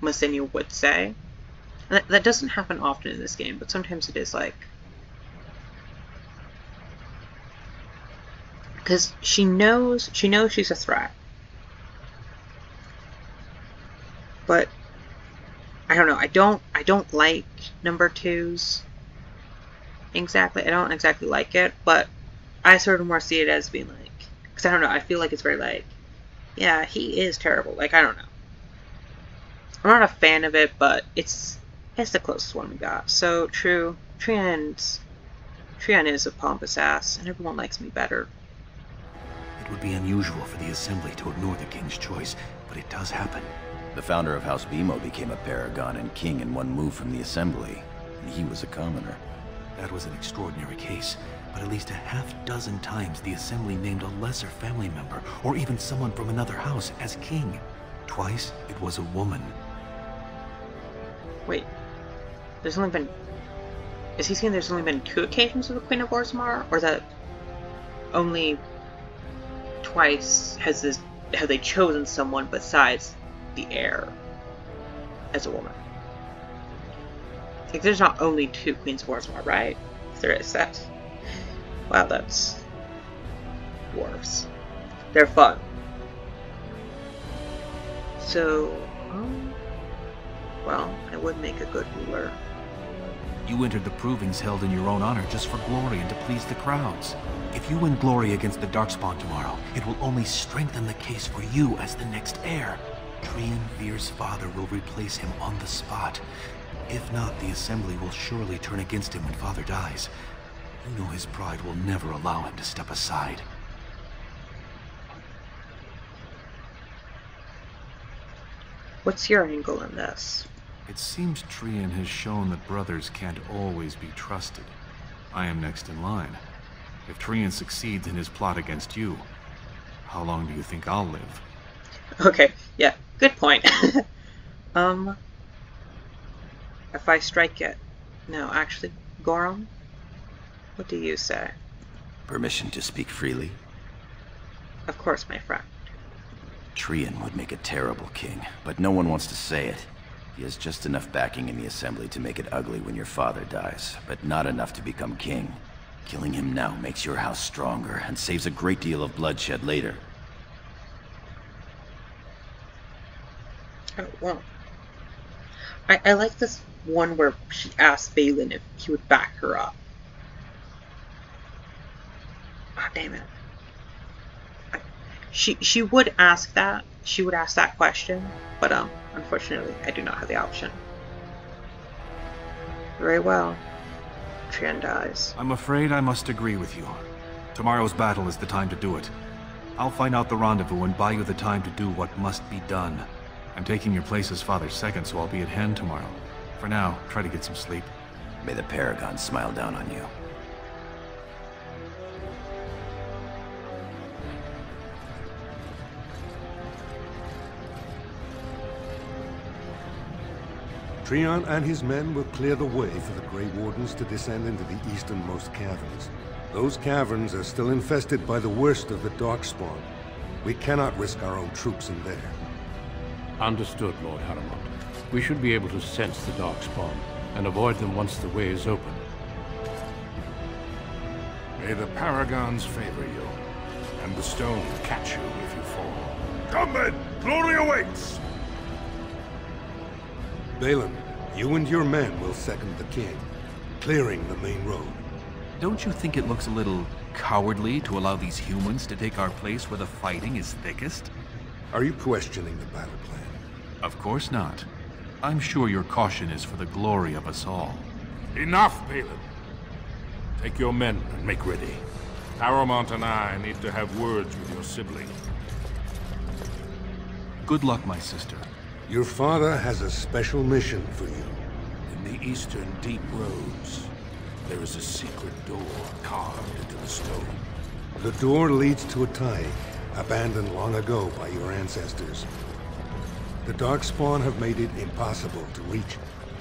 Mesenia would say. That, that doesn't happen often in this game, but sometimes it is like... Because she knows, she knows she's a threat. But, I don't know, I don't, I don't like number twos. Exactly, I don't exactly like it, but I sort of more see it as being like, because I don't know, I feel like it's very like, yeah, he is terrible. Like, I don't know. I'm not a fan of it, but it's it's the closest one we got. So, true. Trian's... Trian is a pompous ass, and everyone likes me better. It would be unusual for the Assembly to ignore the King's choice, but it does happen. The founder of House Bemot became a Paragon and King in one move from the Assembly, and he was a commoner. That was an extraordinary case, but at least a half dozen times the Assembly named a lesser family member, or even someone from another house, as King. Twice, it was a woman. Wait, there's only been... Is he saying there's only been two occasions of the Queen of Orzammar? Or that only twice has this have they chosen someone besides the heir as a woman? Like, there's not only two Queens of Orzammar, right? There is that. Wow, that's dwarves. They're fun. So, um, well, I would make a good ruler. You entered the provings held in your own honor just for glory and to please the crowds. If you win glory against the Darkspawn tomorrow, it will only strengthen the case for you as the next heir. Trian Veer's father will replace him on the spot. If not, the Assembly will surely turn against him when father dies. You know his pride will never allow him to step aside. What's your angle in this? It seems Trian has shown that brothers can't always be trusted. I am next in line. If Trian succeeds in his plot against you, how long do you think I'll live? Okay, yeah, good point. um, if I strike it, no, actually, Gorim, what do you say? Permission to speak freely? Of course, my friend. Trian would make a terrible king, but no one wants to say it. He has just enough backing in the Assembly to make it ugly when your father dies, but not enough to become king. Killing him now makes your house stronger and saves a great deal of bloodshed later. Oh, well. I, I like this one where she asked Bhelen if he would back her up. Oh, damn it. She she would ask that. She would ask that question, but um, unfortunately, I do not have the option. Very well. Trian dies. I'm afraid I must agree with you. Tomorrow's battle is the time to do it. I'll find out the rendezvous and buy you the time to do what must be done. I'm taking your place as father's second, so I'll be at hand tomorrow. For now, try to get some sleep. May the Paragon smile down on you. Trian and his men will clear the way for the Grey Wardens to descend into the easternmost caverns. Those caverns are still infested by the worst of the Darkspawn. We cannot risk our own troops in there. Understood, Lord Harrowmont. We should be able to sense the Darkspawn and avoid them once the way is open. May the Paragons favor you, and the stone catch you if you fall. Come then! Glory awaits! Bhelen, you and your men will second the king, clearing the main road. Don't you think it looks a little cowardly to allow these humans to take our place where the fighting is thickest? Are you questioning the battle plan? Of course not. I'm sure your caution is for the glory of us all. Enough, Bhelen. Take your men and make ready. Harrowmont and I need to have words with your sibling. Good luck, my sister. Your father has a special mission for you. In the eastern deep roads, there is a secret door carved into the stone. The door leads to a thaig, abandoned long ago by your ancestors. The Darkspawn have made it impossible to reach.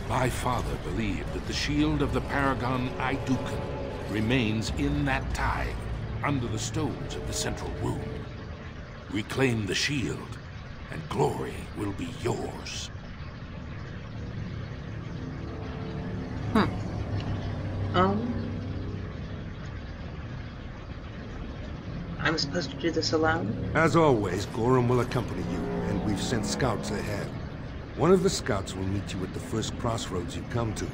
My father believed that the shield of the Paragon Aeducan remains in that thaig, under the stones of the central room. Reclaim the shield, and glory will be yours. Hmm. Um... I'm supposed to do this alone? As always, Gorim will accompany you, and we've sent scouts ahead. One of the scouts will meet you at the first crossroads you come to.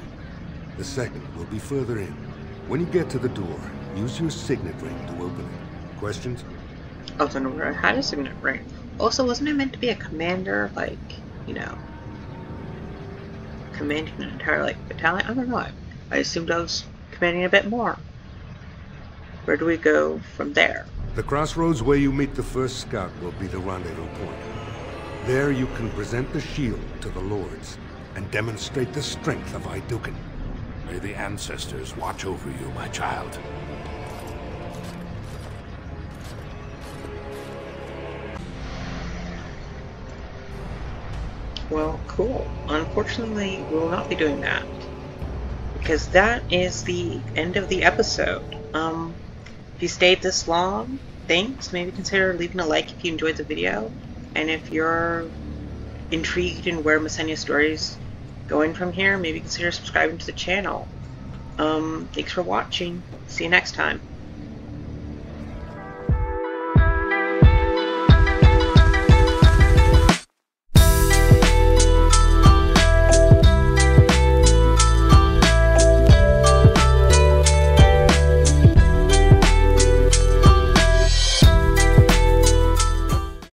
The second will be further in. When you get to the door, use your signet ring to open it. Questions? I was wondering where I had a signet ring. Also, wasn't I meant to be a commander, like, you know, commanding an entire, like, battalion? I don't know. I assumed I was commanding a bit more. Where do we go from there? The crossroads where you meet the first scout will be the rendezvous point. There you can present the shield to the lords, and demonstrate the strength of Aeducan. May the ancestors watch over you, my child. Well, cool. Unfortunately, we will not be doing that. Because that is the end of the episode. Um, if you stayed this long, thanks. Maybe consider leaving a like if you enjoyed the video. And if you're intrigued in where Mesenia's story is going from here, maybe consider subscribing to the channel. Um, thanks for watching. See you next time.